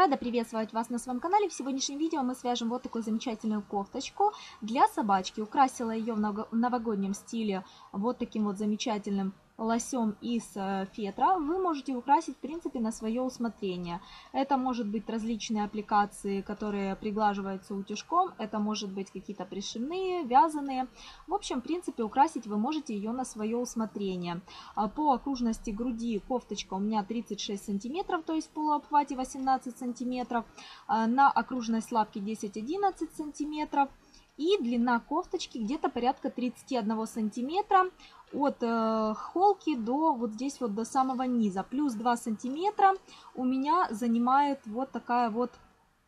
Рада приветствовать вас на своем канале. В сегодняшнем видео мы свяжем вот такую замечательную кофточку для собачки. Украсила ее в новогоднем стиле вот таким вот замечательным лосем из э, фетра, вы можете украсить, в принципе, на свое усмотрение. Это может быть различные аппликации, которые приглаживаются утюжком, это может быть какие-то пришивные, вязаные. В общем, в принципе, украсить вы можете ее на свое усмотрение. А по окружности груди кофточка у меня 36 сантиметров, то есть в полуобхвате 18 сантиметров. А на окружность лапки 10-11 сантиметров. И длина кофточки где-то порядка 31 сантиметра от э, холки до вот здесь вот до самого низа. Плюс 2 сантиметра у меня занимает вот такая вот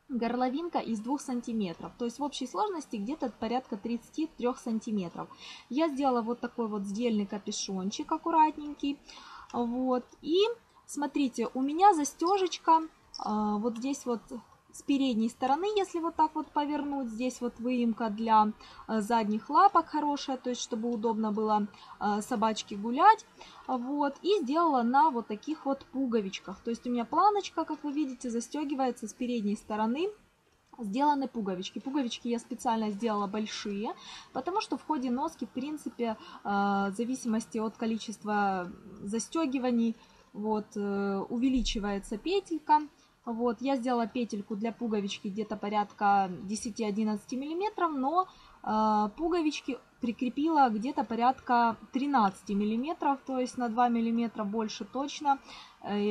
горловинка из 2 сантиметров. То есть в общей сложности где-то порядка 33 сантиметров. Я сделала вот такой вот сдельный капюшончик аккуратненький. Вот. И смотрите, у меня застежечка э, вот здесь вот с передней стороны, если вот так вот повернуть, здесь вот выемка для э, задних лапок хорошая, то есть чтобы удобно было э, собачке гулять. Вот, и сделала на вот таких вот пуговичках. То есть у меня планочка, как вы видите, застегивается с передней стороны сделаны пуговички. Пуговички я специально сделала большие, потому что в ходе носки, в принципе, э, в зависимости от количества застегиваний, вот, увеличивается петелька. Вот, я сделала петельку для пуговички где-то порядка 10-11 миллиметров, но э, пуговички прикрепила где-то порядка 13 миллиметров, то есть на 2 миллиметра больше точно,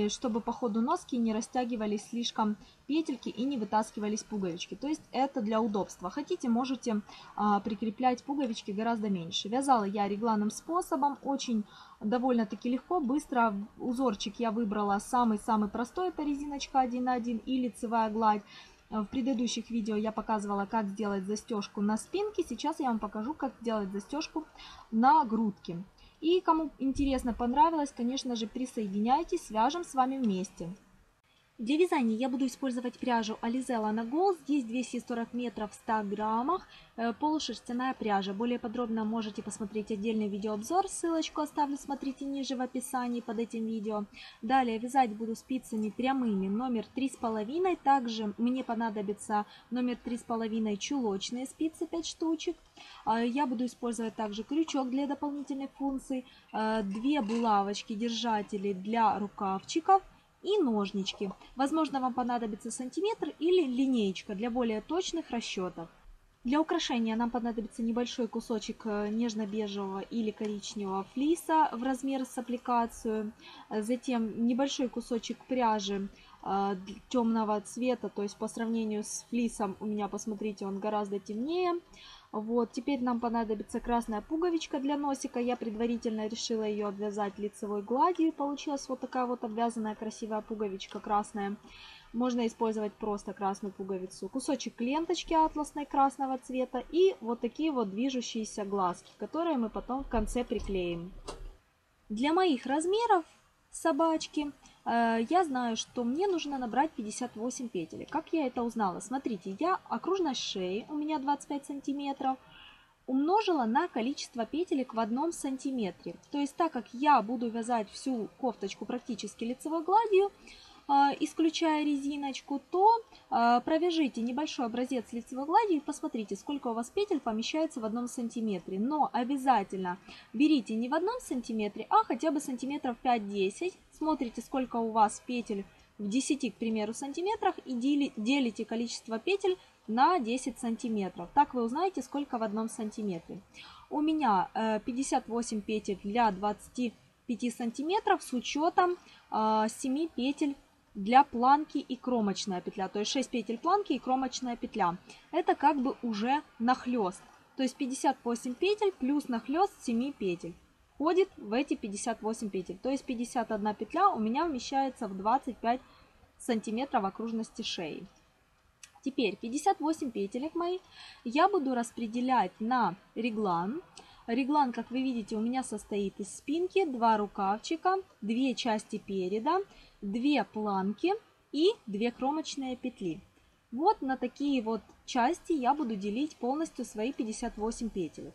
чтобы по ходу носки не растягивались слишком петельки и не вытаскивались пуговички. То есть это для удобства. Хотите, можете а, прикреплять пуговички гораздо меньше. Вязала я регланным способом, очень довольно-таки легко, быстро. Узорчик я выбрала самый-самый простой, это резиночка 1 на 1 и лицевая гладь. В предыдущих видео я показывала, как сделать застежку на спинке. Сейчас я вам покажу, как сделать застежку на грудке. И кому интересно, понравилось, конечно же, присоединяйтесь, свяжем с вами вместе. Для вязания я буду использовать пряжу Alizella на Gold. Здесь 240 метров в 100 граммах, э, полушерстяная пряжа. Более подробно можете посмотреть отдельный видеообзор. Ссылочку оставлю, смотрите ниже в описании под этим видео. Далее вязать буду спицами прямыми номер 3,5. Также мне понадобится номер 3,5 чулочные спицы 5 штучек. Э, я буду использовать также крючок для дополнительных функций, э, две булавочки, держатели для рукавчиков и ножнички. Возможно, вам понадобится сантиметр или линеечка для более точных расчетов. Для украшения нам понадобится небольшой кусочек э, нежно-бежевого или коричневого флиса в размер с аппликацию. Затем небольшой кусочек пряжи э, темного цвета, то есть по сравнению с флисом у меня, посмотрите, он гораздо темнее. Вот, теперь нам понадобится красная пуговичка для носика. Я предварительно решила ее обвязать лицевой гладью. Получилась вот такая вот обвязанная красивая пуговичка красная. Можно использовать просто красную пуговицу. Кусочек ленточки атласной красного цвета и вот такие вот движущиеся глазки, которые мы потом в конце приклеим. Для моих размеров собачки я знаю, что мне нужно набрать 58 петель. Как я это узнала? Смотрите, я окружность шеи, у меня 25 сантиметров, умножила на количество петелек в одном сантиметре. То есть, так как я буду вязать всю кофточку практически лицевой гладью, а, исключая резиночку, то а, провяжите небольшой образец лицевой глади и посмотрите, сколько у вас петель помещается в одном сантиметре. Но обязательно берите не в одном сантиметре, а хотя бы сантиметров 5-10. Смотрите, сколько у вас петель в 10, к примеру, сантиметрах и делите количество петель на 10 сантиметров. Так вы узнаете, сколько в одном сантиметре. У меня 58 э, петель для 25 сантиметров с учетом 7 э, петель для планки и кромочная петля. То есть 6 петель планки и кромочная петля. Это как бы уже нахлест. То есть 58 петель плюс нахлест 7 петель входит в эти 58 петель. То есть 51 петля у меня вмещается в 25 сантиметров окружности шеи. Теперь 58 петелек моих я буду распределять на реглан. Реглан, как вы видите, у меня состоит из спинки, два рукавчика, две части переда, две планки и две кромочные петли. Вот на такие вот части я буду делить полностью свои 58 петель.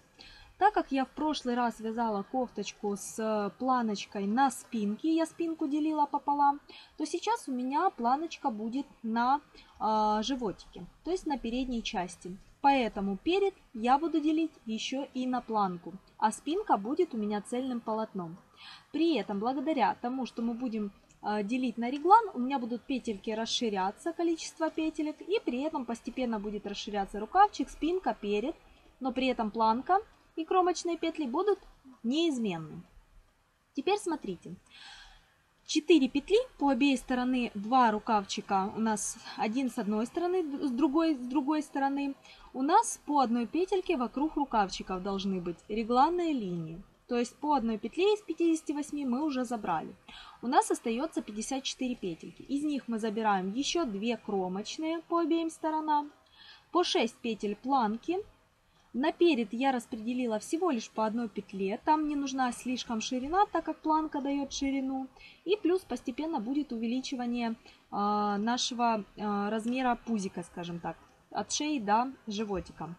Так как я в прошлый раз вязала кофточку с планочкой на спинке, я спинку делила пополам, то сейчас у меня планочка будет на э, животике, то есть на передней части. Поэтому перед я буду делить еще и на планку, а спинка будет у меня цельным полотном. При этом, благодаря тому, что мы будем э, делить на реглан, у меня будут петельки расширяться, количество петелек, и при этом постепенно будет расширяться рукавчик, спинка, перед, но при этом планка и кромочные петли будут неизменны. Теперь смотрите. 4 петли по обеих стороны, два рукавчика у нас один с одной стороны, с другой с другой стороны. У нас по одной петельке вокруг рукавчиков должны быть регланные линии. То есть по одной петле из 58 мы уже забрали. У нас остается 54 петельки. Из них мы забираем еще 2 кромочные по обеим сторонам, по 6 петель планки Наперед я распределила всего лишь по одной петле, там не нужна слишком ширина, так как планка дает ширину. И плюс постепенно будет увеличивание э, нашего э, размера пузика, скажем так, от шеи до животика.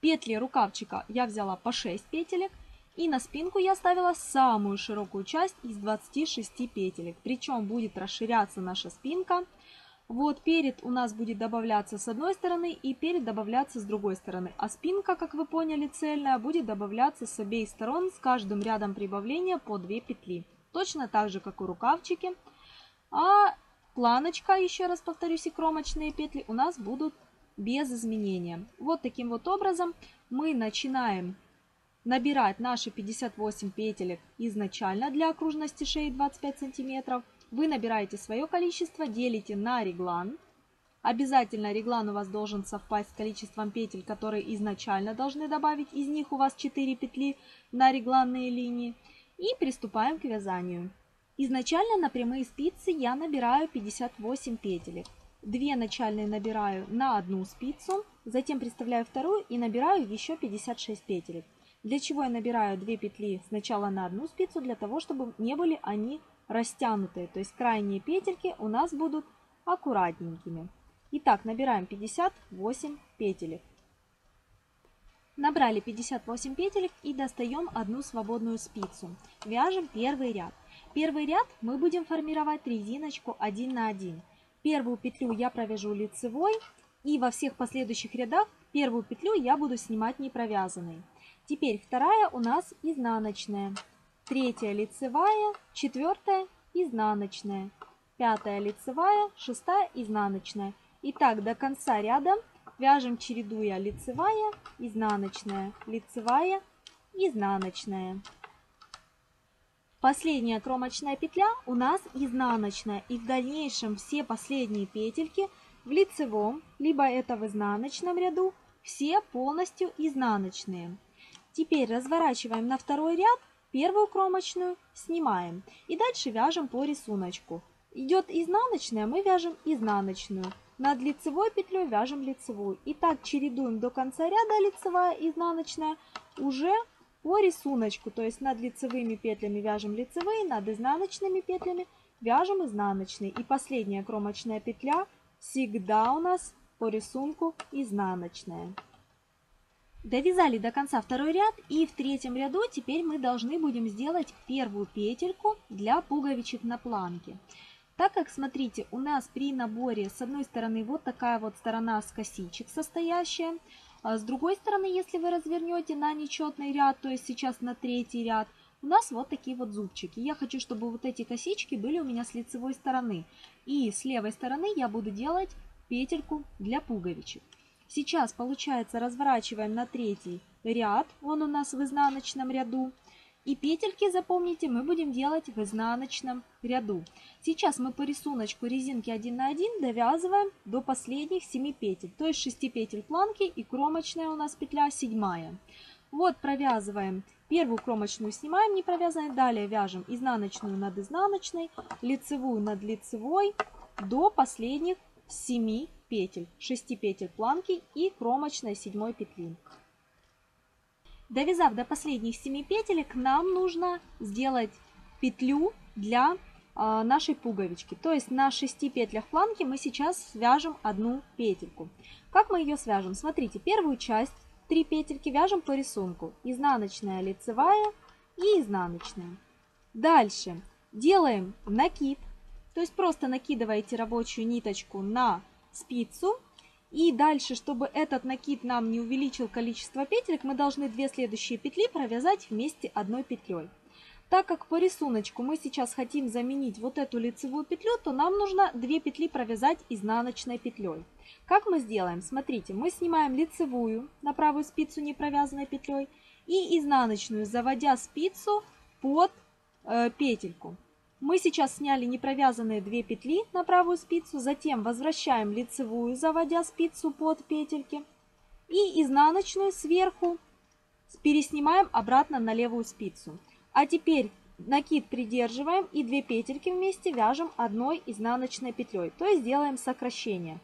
Петли рукавчика я взяла по 6 петелек. И на спинку я ставила самую широкую часть из 26 петелек. Причем будет расширяться наша спинка вот перед у нас будет добавляться с одной стороны и перед добавляться с другой стороны. А спинка, как вы поняли, цельная, будет добавляться с обеих сторон с каждым рядом прибавления по 2 петли. Точно так же, как у рукавчики. А планочка, еще раз повторюсь, и кромочные петли у нас будут без изменения. Вот таким вот образом мы начинаем набирать наши 58 петелек изначально для окружности шеи 25 сантиметров. Вы набираете свое количество, делите на реглан. Обязательно реглан у вас должен совпасть с количеством петель, которые изначально должны добавить. Из них у вас 4 петли на регланные линии. И приступаем к вязанию. Изначально на прямые спицы я набираю 58 петелек. Две начальные набираю на одну спицу, затем приставляю вторую и набираю еще 56 петелек. Для чего я набираю 2 петли сначала на одну спицу? Для того, чтобы не были они растянутые, то есть крайние петельки у нас будут аккуратненькими. Итак, набираем 58 петелек. Набрали 58 петелек и достаем одну свободную спицу. Вяжем первый ряд. Первый ряд мы будем формировать резиночку 1 на 1. Первую петлю я провяжу лицевой и во всех последующих рядах первую петлю я буду снимать не провязанной. Теперь вторая у нас изнаночная третья лицевая, четвертая изнаночная, пятая лицевая, шестая изнаночная. И так до конца ряда вяжем чередуя лицевая, изнаночная, лицевая, изнаночная. Последняя кромочная петля у нас изнаночная. И в дальнейшем все последние петельки в лицевом, либо это в изнаночном ряду, все полностью изнаночные. Теперь разворачиваем на второй ряд Первую кромочную снимаем и дальше вяжем по рисунку. Идет изнаночная, мы вяжем изнаночную. Над лицевой петлей вяжем лицевую. И так чередуем до конца ряда лицевая, изнаночная уже по рисунку. То есть над лицевыми петлями вяжем лицевые, над изнаночными петлями вяжем изнаночные. И последняя кромочная петля всегда у нас по рисунку изнаночная. Довязали до конца второй ряд и в третьем ряду теперь мы должны будем сделать первую петельку для пуговичек на планке. Так как, смотрите, у нас при наборе с одной стороны вот такая вот сторона с косичек состоящая, а с другой стороны, если вы развернете на нечетный ряд, то есть сейчас на третий ряд, у нас вот такие вот зубчики. Я хочу, чтобы вот эти косички были у меня с лицевой стороны. И с левой стороны я буду делать петельку для пуговичек. Сейчас, получается, разворачиваем на третий ряд, он у нас в изнаночном ряду. И петельки, запомните, мы будем делать в изнаночном ряду. Сейчас мы по рисунку резинки 1 на 1 довязываем до последних 7 петель. То есть 6 петель планки и кромочная у нас петля 7. Вот провязываем первую кромочную, снимаем не провязанной, далее вяжем изнаночную над изнаночной, лицевую над лицевой до последних 7 петель, 6 петель планки и кромочной 7 петли. Довязав до последних 7 петелек, нам нужно сделать петлю для э, нашей пуговички. То есть на 6 петлях планки мы сейчас свяжем одну петельку. Как мы ее свяжем? Смотрите, первую часть 3 петельки вяжем по рисунку. Изнаночная, лицевая и изнаночная. Дальше делаем накид. То есть просто накидываете рабочую ниточку на спицу. И дальше, чтобы этот накид нам не увеличил количество петелек, мы должны две следующие петли провязать вместе одной петлей. Так как по рисунку мы сейчас хотим заменить вот эту лицевую петлю, то нам нужно 2 петли провязать изнаночной петлей. Как мы сделаем? Смотрите, мы снимаем лицевую на правую спицу не провязанной петлей и изнаночную, заводя спицу под э, петельку. Мы сейчас сняли непровязанные 2 петли на правую спицу, затем возвращаем лицевую, заводя спицу под петельки и изнаночную сверху переснимаем обратно на левую спицу. А теперь накид придерживаем и 2 петельки вместе вяжем одной изнаночной петлей, то есть делаем сокращение.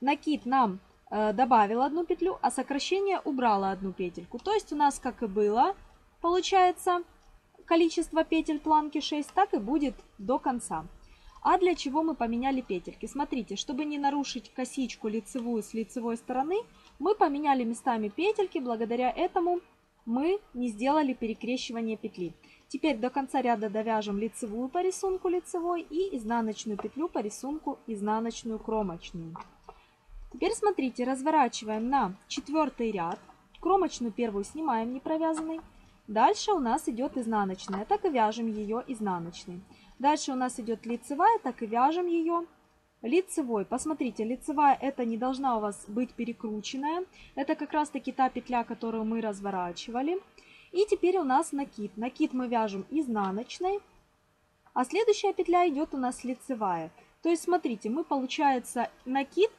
Накид нам э, добавил одну петлю, а сокращение убрало одну петельку. То есть у нас, как и было, получается количество петель планки 6, так и будет до конца. А для чего мы поменяли петельки? Смотрите, чтобы не нарушить косичку лицевую с лицевой стороны, мы поменяли местами петельки, благодаря этому мы не сделали перекрещивание петли. Теперь до конца ряда довяжем лицевую по рисунку лицевой и изнаночную петлю по рисунку изнаночную кромочную. Теперь смотрите, разворачиваем на четвертый ряд. Кромочную первую снимаем не провязанной. Дальше у нас идет изнаночная, так и вяжем ее изнаночной. Дальше у нас идет лицевая, так и вяжем ее лицевой. Посмотрите, лицевая это не должна у вас быть перекрученная. Это как раз таки та петля, которую мы разворачивали. И теперь у нас накид. Накид мы вяжем изнаночной, а следующая петля идет у нас лицевая. То есть смотрите, мы получается накид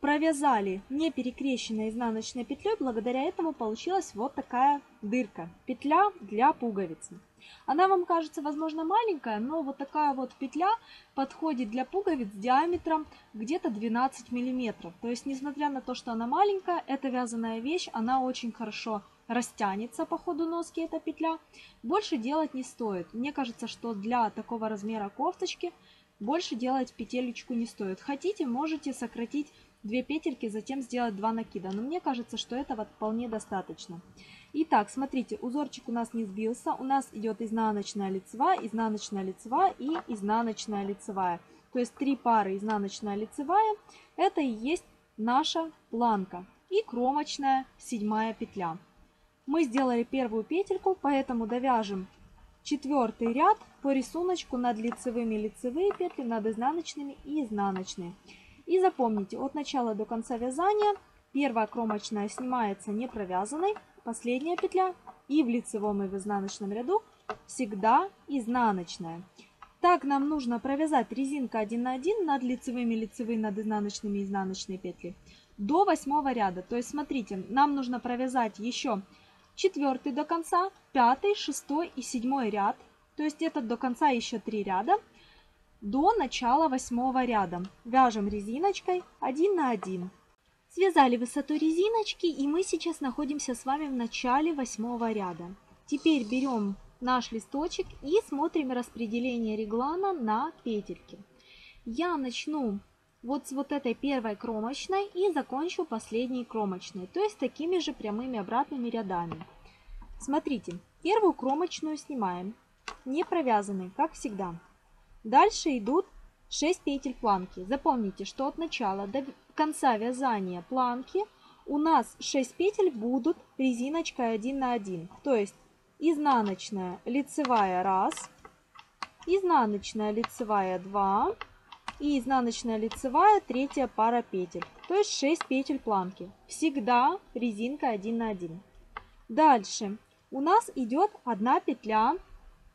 провязали не перекрещенной изнаночной петлей, благодаря этому получилась вот такая дырка, петля для пуговицы. Она вам кажется, возможно, маленькая, но вот такая вот петля подходит для пуговиц диаметром где-то 12 миллиметров. То есть, несмотря на то, что она маленькая, эта вязаная вещь, она очень хорошо растянется по ходу носки эта петля. Больше делать не стоит. Мне кажется, что для такого размера кофточки больше делать петелечку не стоит. Хотите, можете сократить 2 петельки, затем сделать 2 накида. Но мне кажется, что этого вполне достаточно. Итак, смотрите, узорчик у нас не сбился. У нас идет изнаночная лицевая, изнаночная лицевая и изнаночная лицевая. То есть три пары изнаночная лицевая. Это и есть наша планка. И кромочная седьмая петля. Мы сделали первую петельку, поэтому довяжем четвертый ряд по рисунку над лицевыми лицевые петли, над изнаночными и изнаночные. И запомните, от начала до конца вязания первая кромочная снимается не провязанной, последняя петля и в лицевом и в изнаночном ряду всегда изнаночная. Так нам нужно провязать резинка 1 на 1 над лицевыми лицевые, над изнаночными изнаночные петли до восьмого ряда. То есть смотрите, нам нужно провязать еще четвертый до конца, пятый, шестой и седьмой ряд. То есть это до конца еще три ряда до начала восьмого ряда. Вяжем резиночкой 1 на 1. Связали высоту резиночки и мы сейчас находимся с вами в начале восьмого ряда. Теперь берем наш листочек и смотрим распределение реглана на петельки. Я начну вот с вот этой первой кромочной и закончу последней кромочной, то есть такими же прямыми обратными рядами. Смотрите, первую кромочную снимаем, не провязанной, как всегда. Дальше идут 6 петель планки. Запомните, что от начала до конца вязания планки у нас 6 петель будут резиночкой 1 на 1. То есть изнаночная лицевая 1, изнаночная лицевая 2 и изнаночная лицевая третья пара петель. То есть 6 петель планки. Всегда резинка 1 на 1. Дальше у нас идет одна петля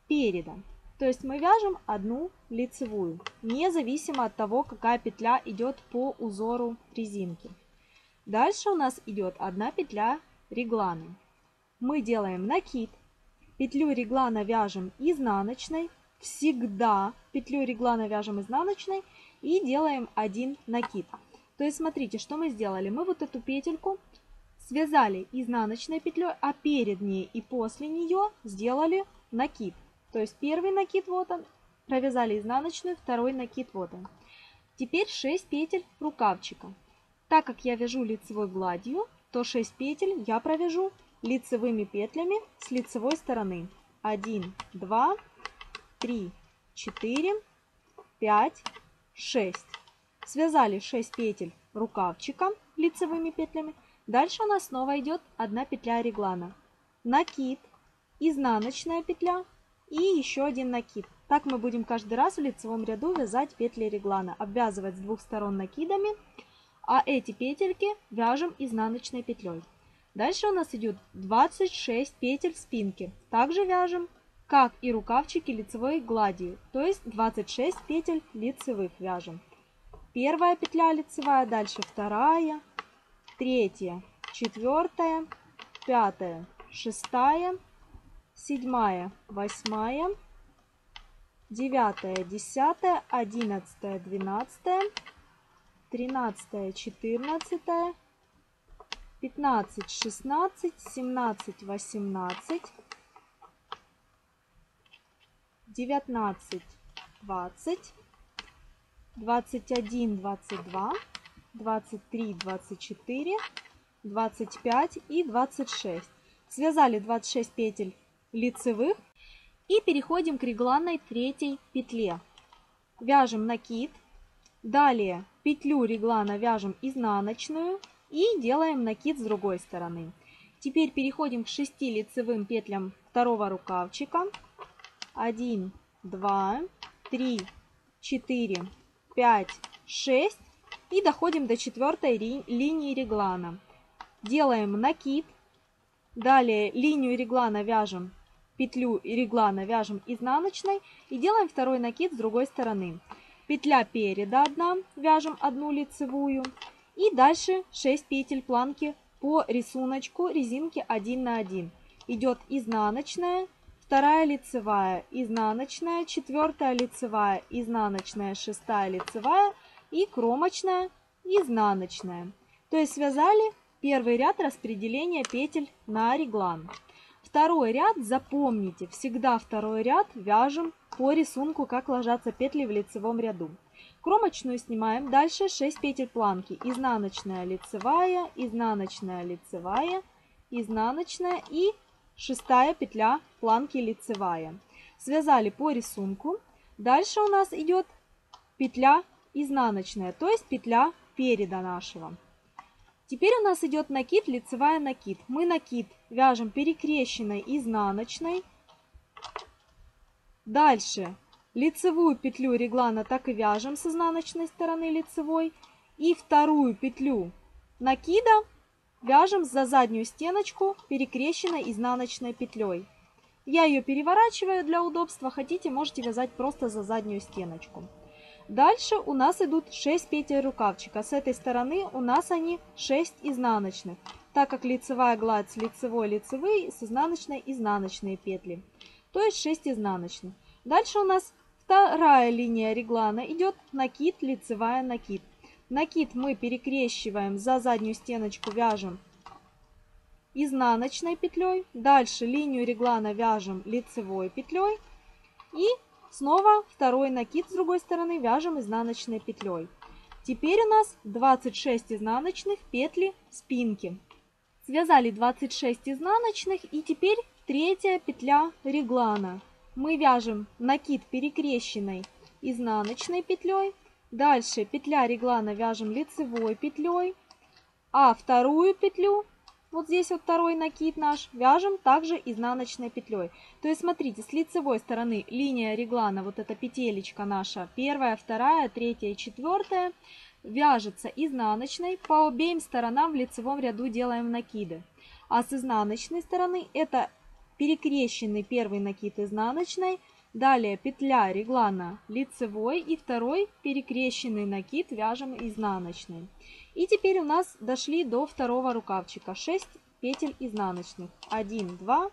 переда. То есть мы вяжем одну лицевую, независимо от того, какая петля идет по узору резинки. Дальше у нас идет одна петля реглана. Мы делаем накид, петлю реглана вяжем изнаночной, всегда петлю реглана вяжем изнаночной и делаем один накид. То есть смотрите, что мы сделали. Мы вот эту петельку связали изнаночной петлей, а перед ней и после нее сделали накид. То есть первый накид вот он, провязали изнаночную, второй накид вот он. Теперь 6 петель рукавчика. Так как я вяжу лицевой гладью, то 6 петель я провяжу лицевыми петлями с лицевой стороны. 1, 2, 3, 4, 5, 6. Связали 6 петель рукавчика лицевыми петлями. Дальше у нас снова идет одна петля реглана. Накид, изнаночная петля и еще один накид. Так мы будем каждый раз в лицевом ряду вязать петли реглана, обвязывать с двух сторон накидами, а эти петельки вяжем изнаночной петлей. Дальше у нас идет 26 петель спинки. Также вяжем, как и рукавчики лицевой глади, то есть 26 петель лицевых вяжем. Первая петля лицевая, дальше вторая, третья, четвертая, пятая, шестая, седьмая, восьмая, девятая, десятая, одиннадцатая, двенадцатая, тринадцатая, четырнадцатая, пятнадцать, шестнадцать, семнадцать, восемнадцать, девятнадцать, двадцать, двадцать один, двадцать два, двадцать три, двадцать четыре, двадцать пять и двадцать шесть. Связали 26 петель лицевых и переходим к регланной третьей петле. Вяжем накид, далее петлю реглана вяжем изнаночную и делаем накид с другой стороны. Теперь переходим к 6 лицевым петлям второго рукавчика. 1, 2, 3, 4, 5, 6 и доходим до четвертой линии реглана. Делаем накид Далее линию реглана вяжем, петлю реглана вяжем изнаночной и делаем второй накид с другой стороны. Петля переда одна, вяжем одну лицевую. И дальше 6 петель планки по рисунку резинки 1 на 1. Идет изнаночная, вторая лицевая, изнаночная, четвертая лицевая, изнаночная, шестая лицевая и кромочная, изнаночная. То есть связали Первый ряд распределения петель на реглан. Второй ряд, запомните, всегда второй ряд вяжем по рисунку, как ложатся петли в лицевом ряду. Кромочную снимаем. Дальше 6 петель планки. Изнаночная, лицевая, изнаночная, лицевая, изнаночная и шестая петля планки лицевая. Связали по рисунку. Дальше у нас идет петля изнаночная, то есть петля переда нашего. Теперь у нас идет накид, лицевая накид. Мы накид вяжем перекрещенной изнаночной. Дальше лицевую петлю реглана так и вяжем с изнаночной стороны лицевой. И вторую петлю накида вяжем за заднюю стеночку перекрещенной изнаночной петлей. Я ее переворачиваю для удобства, хотите можете вязать просто за заднюю стеночку. Дальше у нас идут 6 петель рукавчика. С этой стороны у нас они 6 изнаночных, так как лицевая гладь лицевой лицевые, с изнаночной изнаночные петли. То есть 6 изнаночных. Дальше у нас вторая линия реглана идет накид, лицевая накид. Накид мы перекрещиваем за заднюю стеночку, вяжем изнаночной петлей. Дальше линию реглана вяжем лицевой петлей. И Снова второй накид с другой стороны вяжем изнаночной петлей. Теперь у нас 26 изнаночных петли спинки. Связали 26 изнаночных и теперь третья петля реглана. Мы вяжем накид перекрещенной изнаночной петлей. Дальше петля реглана вяжем лицевой петлей. А вторую петлю вот здесь вот второй накид наш, вяжем также изнаночной петлей. То есть смотрите, с лицевой стороны линия реглана, вот эта петелечка наша, первая, вторая, третья и четвертая, вяжется изнаночной. По обеим сторонам в лицевом ряду делаем накиды. А с изнаночной стороны это перекрещенный первый накид изнаночной, далее петля реглана лицевой и второй перекрещенный накид вяжем изнаночной. И теперь у нас дошли до второго рукавчика. 6 петель изнаночных. 1, 2,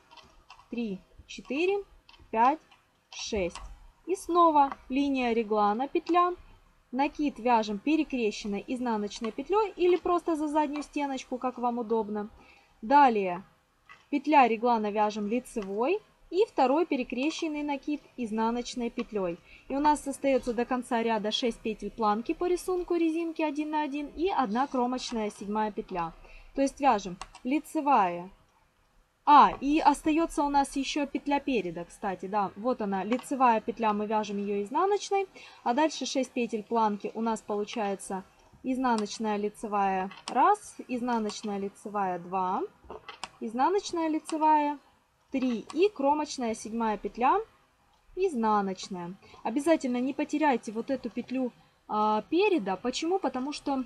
3, 4, 5, 6. И снова линия реглана, петля. Накид вяжем перекрещенной изнаночной петлей или просто за заднюю стеночку, как вам удобно. Далее петля реглана вяжем лицевой и второй перекрещенный накид изнаночной петлей. И у нас остается до конца ряда 6 петель планки по рисунку резинки 1 на 1 и 1 кромочная седьмая петля. То есть вяжем лицевая. А, и остается у нас еще петля переда, кстати, да, вот она, лицевая петля, мы вяжем ее изнаночной, а дальше 6 петель планки у нас получается изнаночная лицевая раз, изнаночная лицевая 2, изнаночная лицевая 3 и кромочная седьмая петля изнаночная. Обязательно не потеряйте вот эту петлю а, переда. Почему? Потому что,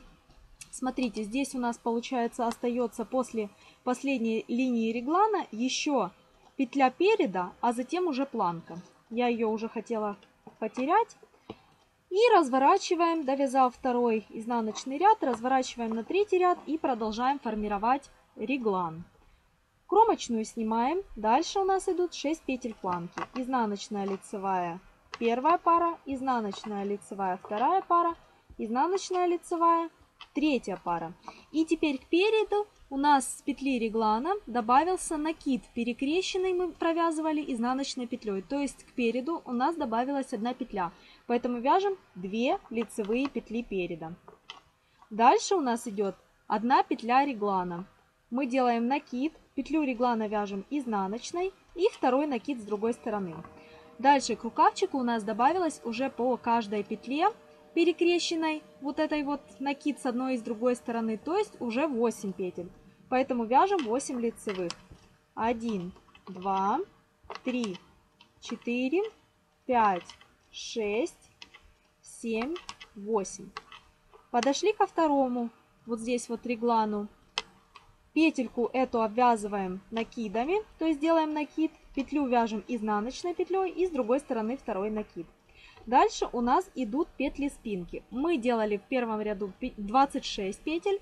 смотрите, здесь у нас получается остается после последней линии реглана еще петля переда, а затем уже планка. Я ее уже хотела потерять. И разворачиваем, довязав второй изнаночный ряд, разворачиваем на третий ряд и продолжаем формировать реглан. Кромочную снимаем. Дальше у нас идут 6 петель планки. Изнаночная лицевая первая пара, изнаночная лицевая вторая пара, изнаночная лицевая третья пара. И теперь к переду у нас с петли реглана добавился накид перекрещенный, мы провязывали изнаночной петлей. То есть к переду у нас добавилась одна петля. Поэтому вяжем 2 лицевые петли переда. Дальше у нас идет одна петля реглана. Мы делаем накид Петлю реглана вяжем изнаночной и второй накид с другой стороны. Дальше к рукавчику у нас добавилось уже по каждой петле перекрещенной вот этой вот накид с одной и с другой стороны, то есть уже 8 петель. Поэтому вяжем 8 лицевых. 1, 2, 3, 4, 5, 6, 7, 8. Подошли ко второму, вот здесь вот реглану. Петельку эту обвязываем накидами, то есть делаем накид. Петлю вяжем изнаночной петлей и с другой стороны второй накид. Дальше у нас идут петли спинки. Мы делали в первом ряду 26 петель,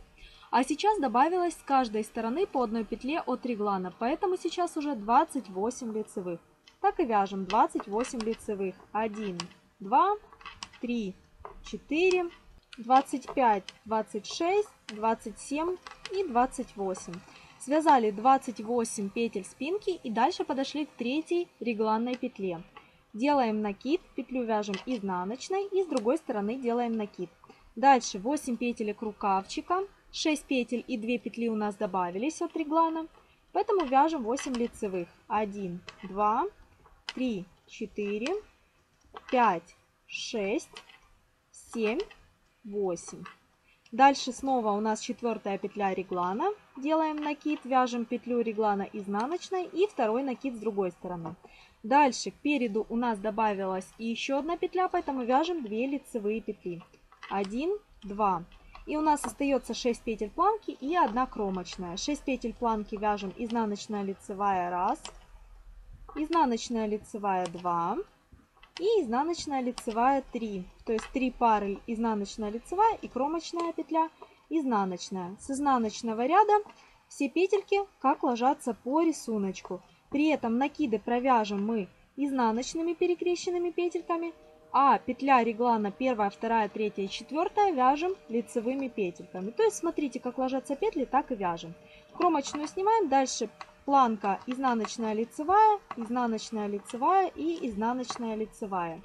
а сейчас добавилось с каждой стороны по одной петле от реглана, поэтому сейчас уже 28 лицевых. Так и вяжем 28 лицевых. 1, 2, 3, 4, 25, 26, 27 и 28. Связали 28 петель спинки и дальше подошли к третьей регланной петле. Делаем накид, петлю вяжем изнаночной и с другой стороны делаем накид. Дальше 8 петелек рукавчика, 6 петель и 2 петли у нас добавились от реглана. Поэтому вяжем 8 лицевых. 1, 2, 3, 4, 5, 6, 7, 8. Дальше снова у нас четвертая петля реглана. Делаем накид, вяжем петлю реглана изнаночной и второй накид с другой стороны. Дальше к переду у нас добавилась еще одна петля, поэтому вяжем 2 лицевые петли. 1, 2. И у нас остается 6 петель планки и 1 кромочная. 6 петель планки вяжем изнаночная лицевая 1, изнаночная лицевая 2, и изнаночная лицевая 3. То есть 3 пары изнаночная лицевая и кромочная петля изнаночная. С изнаночного ряда все петельки как ложатся по рисунку. При этом накиды провяжем мы изнаночными перекрещенными петельками, а петля реглана 1, 2, 3 и 4 вяжем лицевыми петельками. То есть смотрите, как ложатся петли, так и вяжем. Кромочную снимаем, дальше планка изнаночная лицевая, изнаночная лицевая и изнаночная лицевая.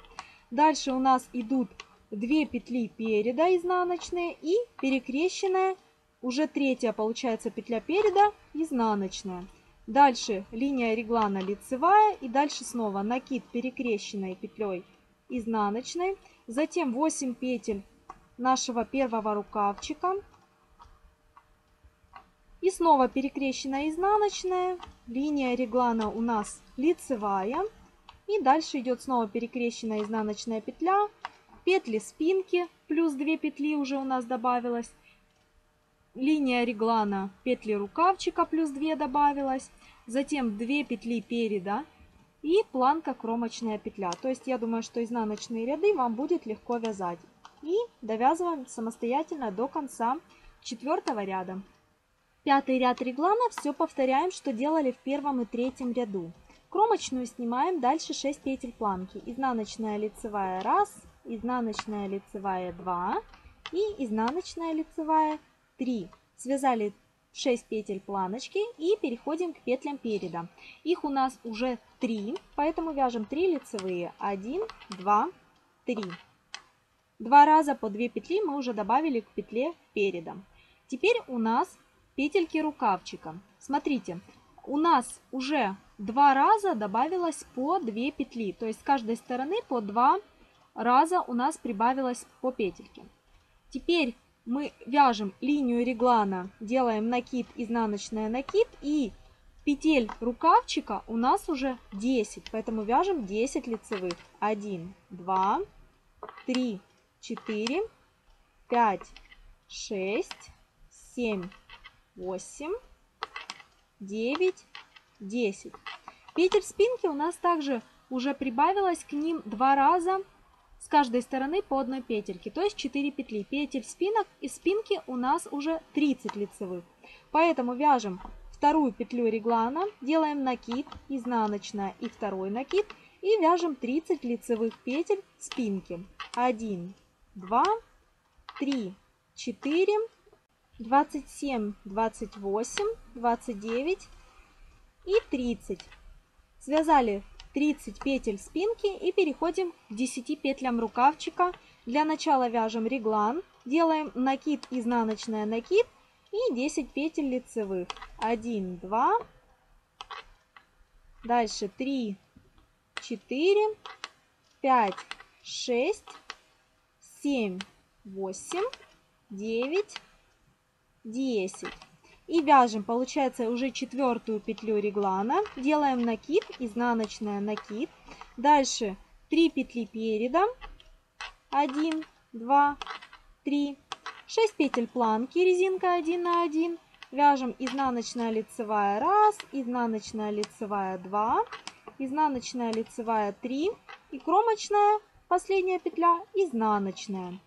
Дальше у нас идут 2 петли переда изнаночные и перекрещенная, уже третья получается петля переда изнаночная. Дальше линия реглана лицевая и дальше снова накид перекрещенной петлей изнаночной. Затем 8 петель нашего первого рукавчика и снова перекрещенная изнаночная, линия реглана у нас лицевая. И дальше идет снова перекрещенная изнаночная петля, петли спинки, плюс 2 петли уже у нас добавилось. Линия реглана, петли рукавчика плюс 2 добавилось. Затем 2 петли переда и планка кромочная петля. То есть я думаю, что изнаночные ряды вам будет легко вязать. И довязываем самостоятельно до конца четвертого ряда. Пятый ряд реглана все повторяем, что делали в первом и третьем ряду. Кромочную снимаем, дальше 6 петель планки. Изнаночная лицевая 1, изнаночная лицевая 2 и изнаночная лицевая 3. Связали 6 петель планочки и переходим к петлям переда. Их у нас уже 3, поэтому вяжем 3 лицевые. 1, 2, 3. Два раза по 2 петли мы уже добавили к петле переда. Теперь у нас петельки рукавчика. Смотрите, у нас уже два раза добавилось по 2 петли, то есть с каждой стороны по 2 раза у нас прибавилось по петельке. Теперь мы вяжем линию реглана, делаем накид, изнаночная накид и петель рукавчика у нас уже 10, поэтому вяжем 10 лицевых. 1, 2, 3, 4, 5, 6, 7, 8, 9, 10. Петель спинки у нас также уже прибавилось к ним два раза с каждой стороны по одной петельке, то есть 4 петли. Петель спинок и спинки у нас уже 30 лицевых. Поэтому вяжем вторую петлю реглана, делаем накид, изнаночная и второй накид и вяжем 30 лицевых петель спинки. 1, 2, 3, 4, 27, 28, 29 и 30. Связали 30 петель спинки и переходим к 10 петлям рукавчика. Для начала вяжем реглан, делаем накид, изнаночная накид и 10 петель лицевых. 1, 2, дальше 3, 4, 5, 6, 7, 8, 9, 10. И вяжем, получается, уже четвертую петлю реглана. Делаем накид, изнаночная накид. Дальше 3 петли переда. 1, 2, 3. 6 петель планки, резинка 1 на 1. Вяжем изнаночная лицевая 1, изнаночная лицевая 2, изнаночная лицевая 3 и кромочная, последняя петля, изнаночная.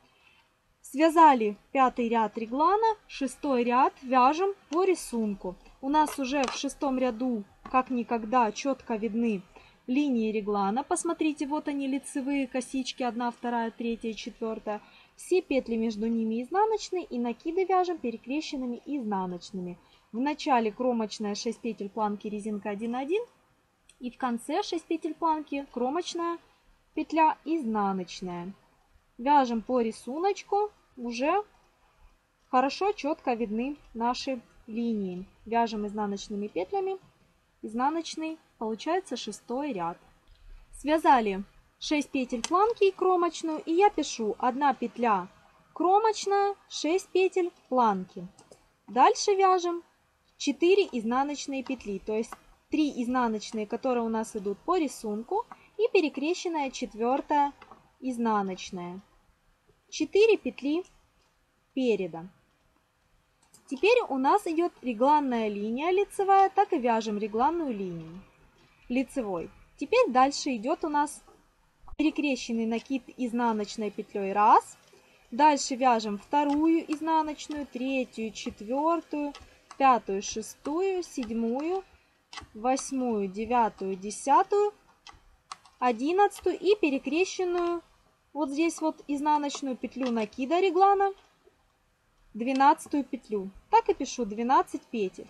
Связали пятый ряд реглана, шестой ряд вяжем по рисунку. У нас уже в шестом ряду, как никогда, четко видны линии реглана. Посмотрите, вот они лицевые косички, одна, вторая, третья, четвертая. Все петли между ними изнаночные и накиды вяжем перекрещенными изнаночными. В начале кромочная 6 петель планки резинка 1,1 и в конце 6 петель планки кромочная петля изнаночная. Вяжем по рисунку уже хорошо, четко видны наши линии. Вяжем изнаночными петлями. Изнаночный получается шестой ряд. Связали 6 петель планки и кромочную. И я пишу 1 петля кромочная, 6 петель планки. Дальше вяжем 4 изнаночные петли. То есть 3 изнаночные, которые у нас идут по рисунку. И перекрещенная четвертая изнаночная. 4 петли переда. Теперь у нас идет регланная линия лицевая, так и вяжем регланную линию лицевой. Теперь дальше идет у нас перекрещенный накид изнаночной петлей раз. Дальше вяжем вторую изнаночную, третью, четвертую, пятую, шестую, седьмую, восьмую, девятую, десятую, одиннадцатую и перекрещенную вот здесь вот изнаночную петлю накида реглана, 12 петлю. Так и пишу 12 петель.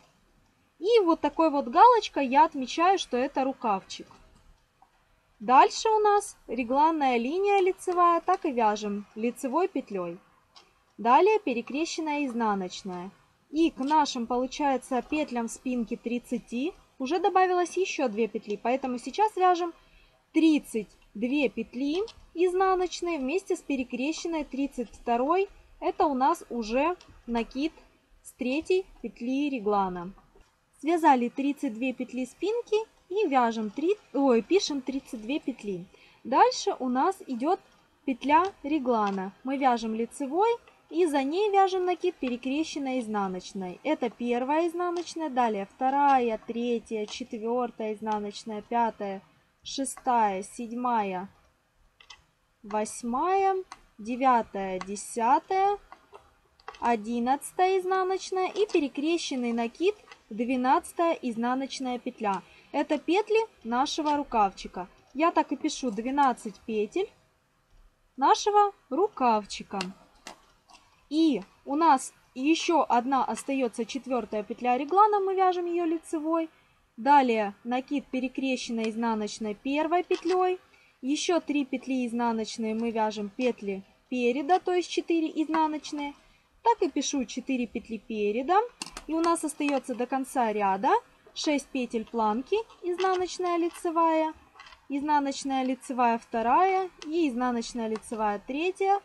И вот такой вот галочкой я отмечаю, что это рукавчик. Дальше у нас регланная линия лицевая, так и вяжем лицевой петлей. Далее перекрещенная изнаночная. И к нашим, получается, петлям спинки 30 уже добавилось еще 2 петли. Поэтому сейчас вяжем 32 петли изнаночные вместе с перекрещенной 32 это у нас уже накид с третьей петли реглана. Связали 32 петли спинки и вяжем 3, ой, пишем 32 петли. Дальше у нас идет петля реглана. Мы вяжем лицевой и за ней вяжем накид перекрещенной изнаночной. Это первая изнаночная, далее вторая, третья, четвертая изнаночная, пятая, шестая, седьмая, восьмая, девятая, десятая, одиннадцатая изнаночная и перекрещенный накид, двенадцатая изнаночная петля. Это петли нашего рукавчика. Я так и пишу 12 петель нашего рукавчика. И у нас еще одна остается четвертая петля реглана, мы вяжем ее лицевой. Далее накид перекрещенной изнаночной первой петлей. Еще 3 петли изнаночные мы вяжем петли переда, то есть 4 изнаночные. Так и пишу 4 петли переда. И у нас остается до конца ряда 6 петель планки, изнаночная лицевая, изнаночная лицевая вторая и изнаночная лицевая третья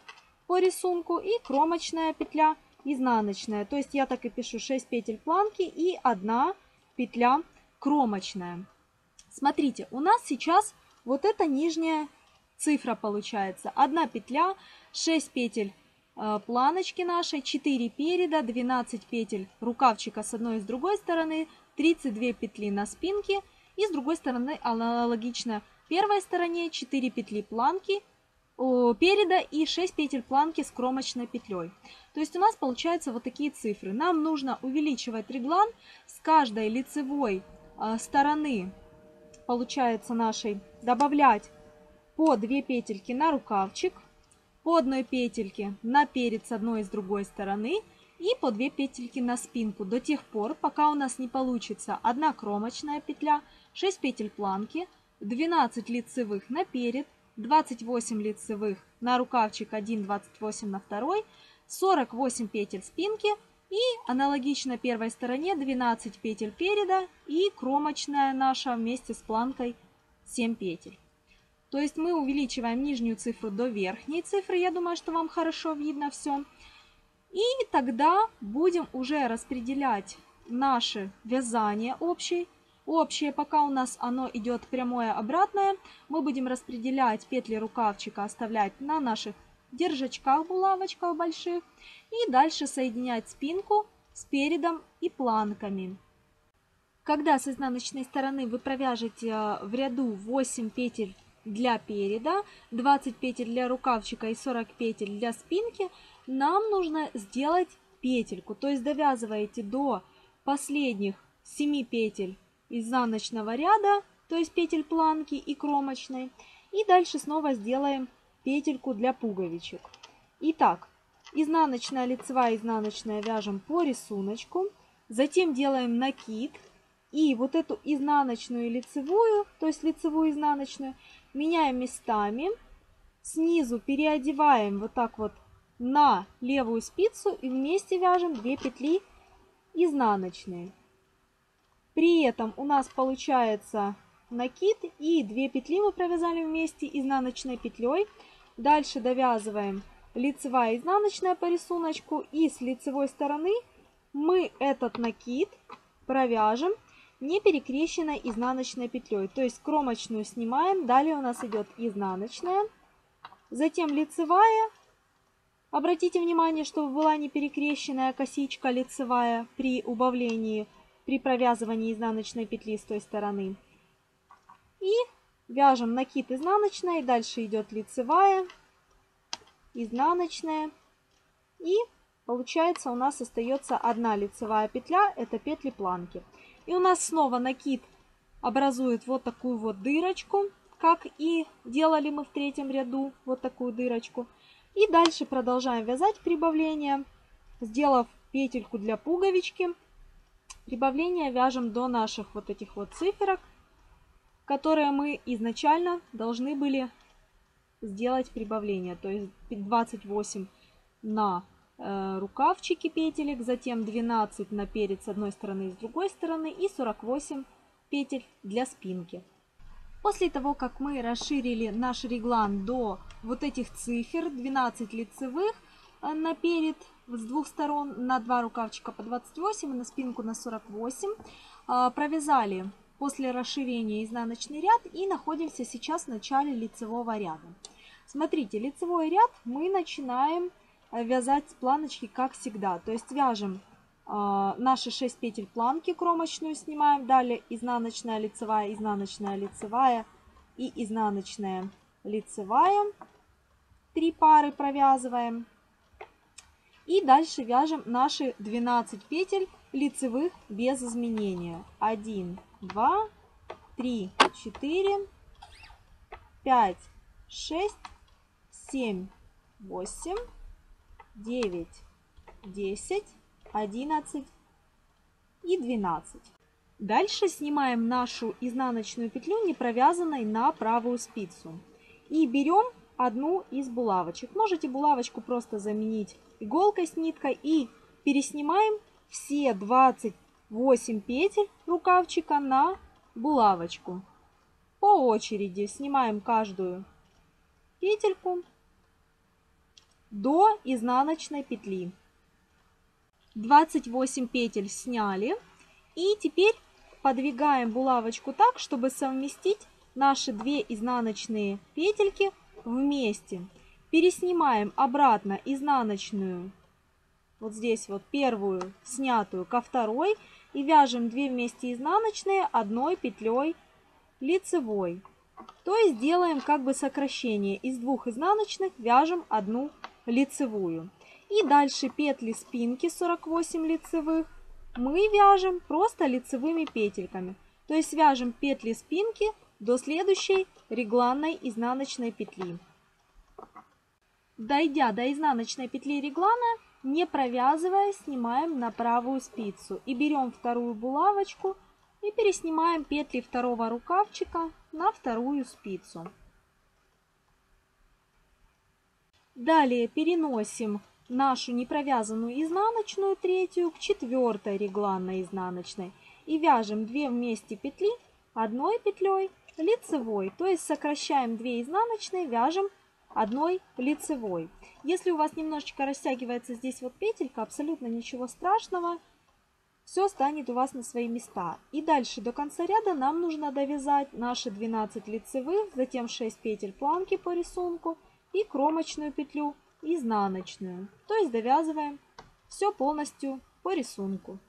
по рисунку и кромочная петля изнаночная. То есть я так и пишу 6 петель планки и 1 петля кромочная. Смотрите, у нас сейчас вот эта нижняя цифра получается. Одна петля, 6 петель э, планочки нашей, 4 переда, 12 петель рукавчика с одной и с другой стороны, 32 петли на спинке и с другой стороны аналогично первой стороне 4 петли планки переда и 6 петель планки с кромочной петлей. То есть у нас получаются вот такие цифры. Нам нужно увеличивать реглан с каждой лицевой э, стороны, получается нашей, добавлять по 2 петельки на рукавчик, по одной петельке на перед с одной и с другой стороны и по 2 петельки на спинку. До тех пор, пока у нас не получится одна кромочная петля, 6 петель планки, 12 лицевых на перед, 28 лицевых на рукавчик 1, 28 на второй, 48 петель спинки и аналогично первой стороне 12 петель переда и кромочная наша вместе с планкой 7 петель. То есть мы увеличиваем нижнюю цифру до верхней цифры. Я думаю, что вам хорошо видно все. И тогда будем уже распределять наше вязание общее. Общее, пока у нас оно идет прямое обратное, мы будем распределять петли рукавчика, оставлять на наших держачках, булавочках больших. И дальше соединять спинку с передом и планками. Когда с изнаночной стороны вы провяжете э, в ряду 8 петель для переда, 20 петель для рукавчика и 40 петель для спинки, нам нужно сделать петельку. То есть довязываете до последних 7 петель изнаночного ряда, то есть петель планки и кромочной. И дальше снова сделаем петельку для пуговичек. Итак, изнаночная, лицевая, изнаночная вяжем по рисунку. Затем делаем накид. И вот эту изнаночную и лицевую, то есть лицевую изнаночную, меняем местами. Снизу переодеваем вот так вот на левую спицу и вместе вяжем 2 петли изнаночные. При этом у нас получается накид и 2 петли мы провязали вместе изнаночной петлей. Дальше довязываем лицевая изнаночная по рисунку и с лицевой стороны мы этот накид провяжем не перекрещенной изнаночной петлей. То есть кромочную снимаем, далее у нас идет изнаночная, затем лицевая. Обратите внимание, чтобы была не перекрещенная косичка лицевая при убавлении, при провязывании изнаночной петли с той стороны. И вяжем накид изнаночной, дальше идет лицевая, изнаночная и получается у нас остается одна лицевая петля, это петли планки. И у нас снова накид образует вот такую вот дырочку, как и делали мы в третьем ряду, вот такую дырочку. И дальше продолжаем вязать прибавление, сделав петельку для пуговички. Прибавление вяжем до наших вот этих вот циферок, которые мы изначально должны были сделать прибавление. То есть 28 на Э, рукавчики петелек, затем 12 на перед с одной стороны и с другой стороны и 48 петель для спинки. После того, как мы расширили наш реглан до вот этих цифр, 12 лицевых э, на перед с двух сторон, на два рукавчика по 28 и на спинку на 48, э, провязали после расширения изнаночный ряд и находимся сейчас в начале лицевого ряда. Смотрите, лицевой ряд мы начинаем Э, вязать планочки, как всегда. То есть вяжем э, наши 6 петель планки кромочную снимаем. Далее изнаночная лицевая, изнаночная лицевая и изнаночная лицевая. Три пары провязываем. И дальше вяжем наши 12 петель лицевых без изменения. 1, 2, 3, 4, 5, 6, 7, 8, 9, 10, 11 и 12. Дальше снимаем нашу изнаночную петлю не провязанной на правую спицу. И берем одну из булавочек. Можете булавочку просто заменить иголкой с ниткой и переснимаем все 28 петель рукавчика на булавочку. По очереди снимаем каждую петельку до изнаночной петли. 28 петель сняли. И теперь подвигаем булавочку так, чтобы совместить наши две изнаночные петельки вместе. Переснимаем обратно изнаночную, вот здесь вот первую снятую ко второй и вяжем 2 вместе изнаночные одной петлей лицевой. То есть делаем как бы сокращение. Из двух изнаночных вяжем одну лицевую. И дальше петли спинки 48 лицевых мы вяжем просто лицевыми петельками. То есть вяжем петли спинки до следующей регланной изнаночной петли. Дойдя до изнаночной петли реглана, не провязывая, снимаем на правую спицу и берем вторую булавочку и переснимаем петли второго рукавчика на вторую спицу. Далее переносим нашу непровязанную изнаночную третью к четвертой регланной изнаночной и вяжем 2 вместе петли одной петлей лицевой, то есть сокращаем 2 изнаночные, вяжем одной лицевой. Если у вас немножечко растягивается здесь вот петелька, абсолютно ничего страшного, все станет у вас на свои места. И дальше до конца ряда нам нужно довязать наши 12 лицевых, затем 6 петель планки по рисунку и кромочную петлю изнаночную. То есть довязываем все полностью по рисунку.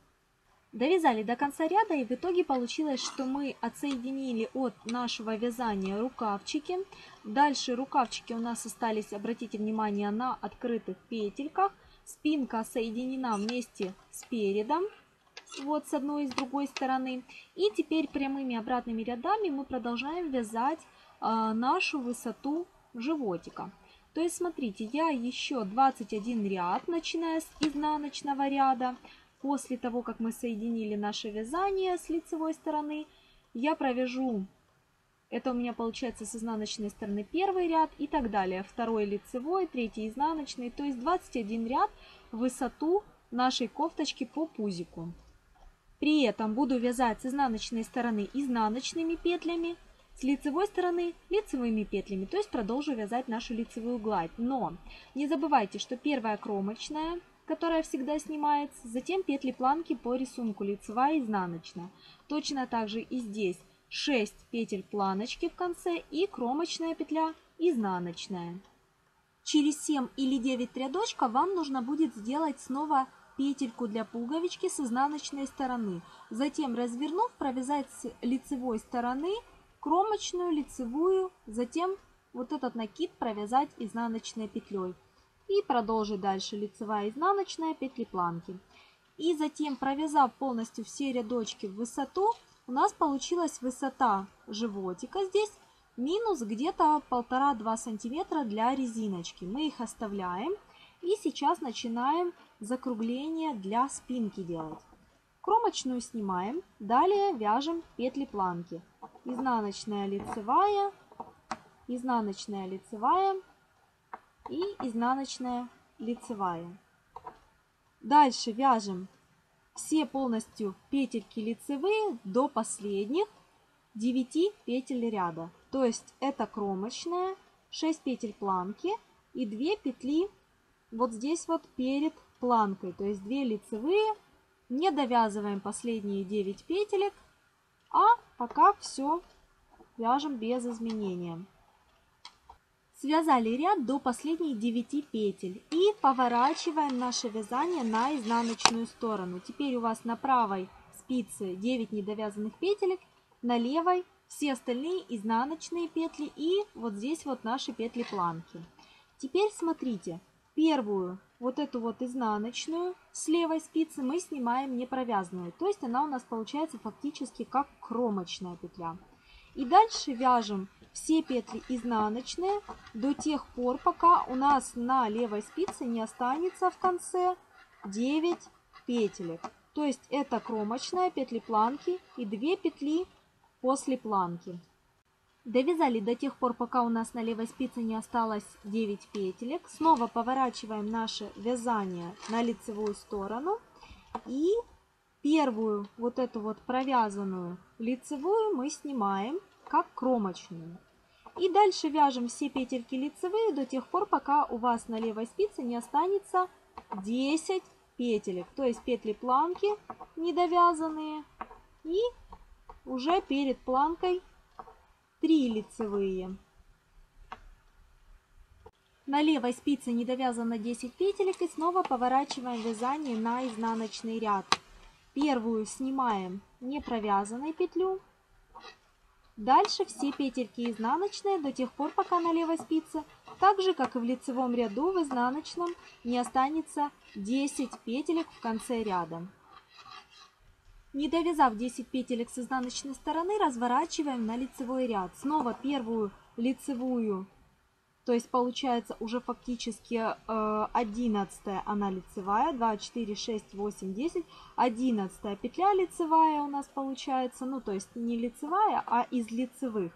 Довязали до конца ряда и в итоге получилось, что мы отсоединили от нашего вязания рукавчики. Дальше рукавчики у нас остались, обратите внимание, на открытых петельках. Спинка соединена вместе с передом, вот с одной и с другой стороны. И теперь прямыми обратными рядами мы продолжаем вязать э, нашу высоту животика. То есть, смотрите, я еще 21 ряд, начиная с изнаночного ряда. После того, как мы соединили наше вязание с лицевой стороны, я провяжу, это у меня получается с изнаночной стороны первый ряд и так далее. Второй лицевой, третий изнаночный, то есть 21 ряд в высоту нашей кофточки по пузику. При этом буду вязать с изнаночной стороны изнаночными петлями, с лицевой стороны лицевыми петлями, то есть продолжу вязать нашу лицевую гладь. Но не забывайте, что первая кромочная, которая всегда снимается, затем петли планки по рисунку лицевая и изнаночная. Точно так же и здесь 6 петель планочки в конце и кромочная петля изнаночная. Через 7 или 9 рядочков вам нужно будет сделать снова петельку для пуговички с изнаночной стороны. Затем развернув, провязать с лицевой стороны кромочную, лицевую, затем вот этот накид провязать изнаночной петлей. И продолжить дальше лицевая, изнаночная, петли планки. И затем, провязав полностью все рядочки в высоту, у нас получилась высота животика здесь минус где-то 1,5-2 сантиметра для резиночки. Мы их оставляем. И сейчас начинаем закругление для спинки делать. Кромочную снимаем, далее вяжем петли планки. Изнаночная лицевая, изнаночная лицевая и изнаночная лицевая. Дальше вяжем все полностью петельки лицевые до последних 9 петель ряда. То есть это кромочная, 6 петель планки и 2 петли вот здесь вот перед планкой. То есть 2 лицевые не довязываем последние 9 петелек, а пока все вяжем без изменения. Связали ряд до последних 9 петель и поворачиваем наше вязание на изнаночную сторону. Теперь у вас на правой спице 9 недовязанных петелек, на левой все остальные изнаночные петли и вот здесь вот наши петли планки. Теперь смотрите, первую вот эту вот изнаночную с левой спицы мы снимаем не провязанную. То есть она у нас получается фактически как кромочная петля. И дальше вяжем все петли изнаночные до тех пор, пока у нас на левой спице не останется в конце 9 петелек. То есть это кромочная петли планки и 2 петли после планки. Довязали до тех пор, пока у нас на левой спице не осталось 9 петелек. Снова поворачиваем наше вязание на лицевую сторону. И первую вот эту вот провязанную лицевую мы снимаем как кромочную. И дальше вяжем все петельки лицевые до тех пор, пока у вас на левой спице не останется 10 петелек. То есть петли планки недовязанные. И уже перед планкой 3 лицевые. На левой спице не довязано 10 петелек и снова поворачиваем вязание на изнаночный ряд. Первую снимаем не провязанной петлю. Дальше все петельки изнаночные до тех пор, пока на левой спице, так же как и в лицевом ряду, в изнаночном не останется 10 петелек в конце ряда. Не довязав 10 петелек с изнаночной стороны, разворачиваем на лицевой ряд. Снова первую лицевую то есть получается уже фактически 11 э, она лицевая, 2, 4, 6, 8, 10. 11 петля лицевая у нас получается, ну то есть не лицевая, а из лицевых.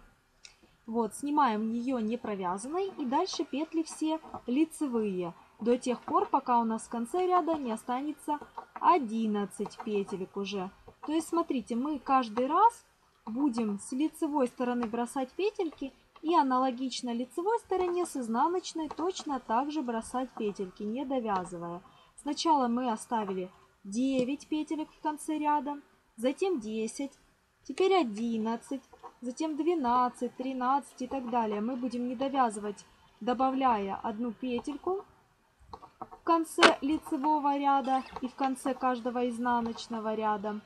Вот, снимаем ее не провязанной и дальше петли все лицевые. До тех пор, пока у нас в конце ряда не останется 11 петелек уже. То есть смотрите, мы каждый раз будем с лицевой стороны бросать петельки и аналогично лицевой стороне с изнаночной точно так же бросать петельки, не довязывая. Сначала мы оставили 9 петелек в конце ряда, затем 10, теперь 11, затем 12, 13 и так далее. Мы будем не довязывать, добавляя одну петельку в конце лицевого ряда и в конце каждого изнаночного ряда.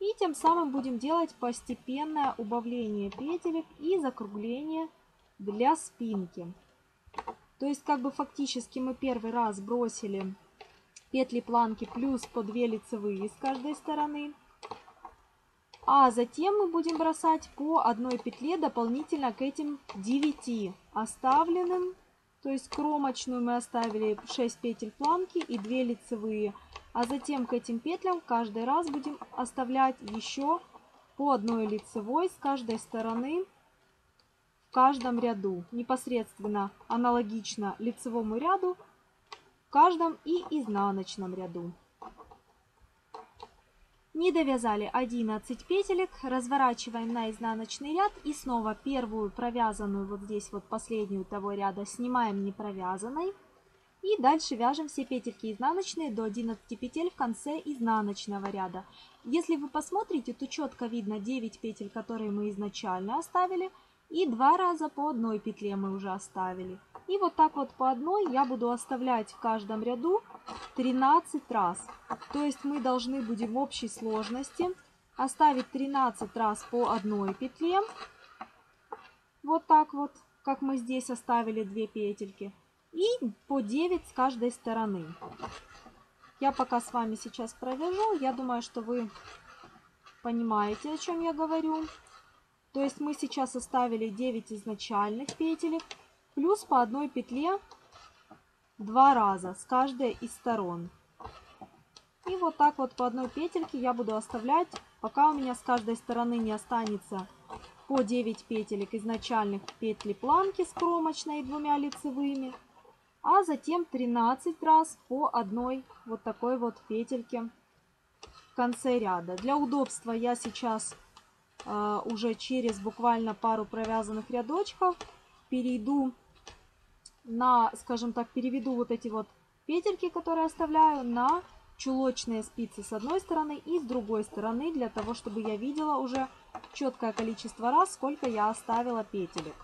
И тем самым будем делать постепенное убавление петелек и закругление для спинки. То есть как бы фактически мы первый раз бросили петли планки плюс по 2 лицевые с каждой стороны. А затем мы будем бросать по одной петле дополнительно к этим 9 оставленным. То есть кромочную мы оставили 6 петель планки и 2 лицевые. А затем к этим петлям каждый раз будем оставлять еще по одной лицевой с каждой стороны в каждом ряду. Непосредственно аналогично лицевому ряду в каждом и изнаночном ряду. Не довязали 11 петелек, разворачиваем на изнаночный ряд и снова первую провязанную вот здесь вот последнюю того ряда снимаем не провязанной. И дальше вяжем все петельки изнаночные до 11 петель в конце изнаночного ряда. Если вы посмотрите, то четко видно 9 петель, которые мы изначально оставили, и два раза по одной петле мы уже оставили. И вот так вот по одной я буду оставлять в каждом ряду 13 раз. То есть мы должны будем в общей сложности оставить 13 раз по одной петле. Вот так вот, как мы здесь оставили 2 петельки и по 9 с каждой стороны. Я пока с вами сейчас провяжу. Я думаю, что вы понимаете, о чем я говорю. То есть мы сейчас оставили 9 изначальных петелек, плюс по одной петле два раза с каждой из сторон. И вот так вот по одной петельке я буду оставлять, пока у меня с каждой стороны не останется по 9 петелек изначальных петли планки с кромочной и двумя лицевыми а затем 13 раз по одной вот такой вот петельке в конце ряда. Для удобства я сейчас э, уже через буквально пару провязанных рядочков перейду на, скажем так, переведу вот эти вот петельки, которые оставляю, на чулочные спицы с одной стороны и с другой стороны, для того, чтобы я видела уже четкое количество раз, сколько я оставила петелек.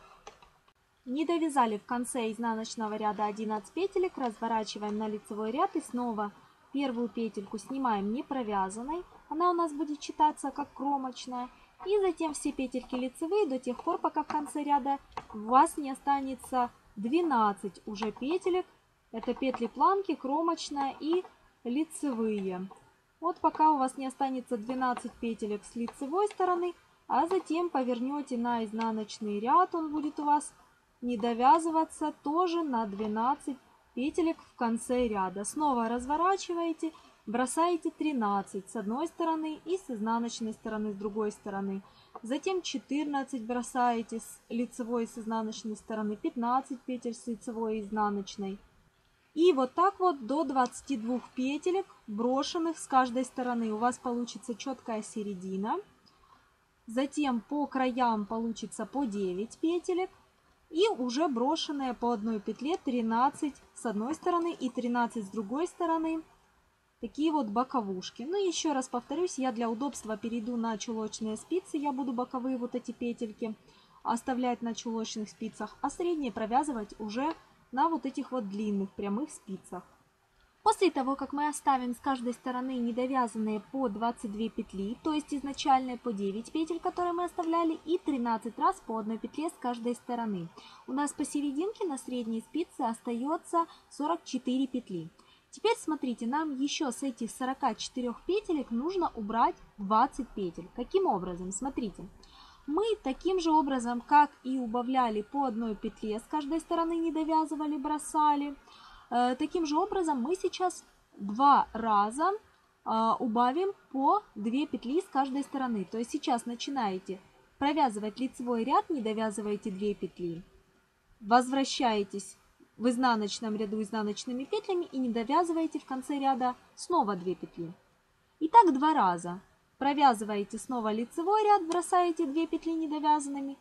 Не довязали в конце изнаночного ряда 11 петелек, разворачиваем на лицевой ряд и снова первую петельку снимаем не провязанной, она у нас будет читаться как кромочная, и затем все петельки лицевые до тех пор, пока в конце ряда у вас не останется 12 уже петелек, это петли планки, кромочная и лицевые. Вот пока у вас не останется 12 петелек с лицевой стороны, а затем повернете на изнаночный ряд, он будет у вас не довязываться тоже на 12 петелек в конце ряда. Снова разворачиваете, бросаете 13 с одной стороны и с изнаночной стороны с другой стороны. Затем 14 бросаете с лицевой и с изнаночной стороны, 15 петель с лицевой и изнаночной. И вот так вот до 22 петелек, брошенных с каждой стороны. У вас получится четкая середина. Затем по краям получится по 9 петелек. И уже брошенные по одной петле 13 с одной стороны и 13 с другой стороны. Такие вот боковушки. Ну еще раз повторюсь, я для удобства перейду на чулочные спицы. Я буду боковые вот эти петельки оставлять на чулочных спицах, а средние провязывать уже на вот этих вот длинных прямых спицах. После того, как мы оставим с каждой стороны недовязанные по 22 петли, то есть изначальные по 9 петель, которые мы оставляли, и 13 раз по одной петле с каждой стороны, у нас посерединке на средней спице остается 44 петли. Теперь смотрите, нам еще с этих 44 петелек нужно убрать 20 петель. Каким образом? Смотрите. Мы таким же образом, как и убавляли по одной петле, с каждой стороны не довязывали, бросали. Э, таким же образом мы сейчас два раза э, убавим по 2 петли с каждой стороны. То есть сейчас начинаете провязывать лицевой ряд, не довязываете 2 петли. Возвращаетесь в изнаночном ряду изнаночными петлями и не довязываете в конце ряда снова 2 петли. И так два раза. Провязываете снова лицевой ряд, бросаете 2 петли недовязанными.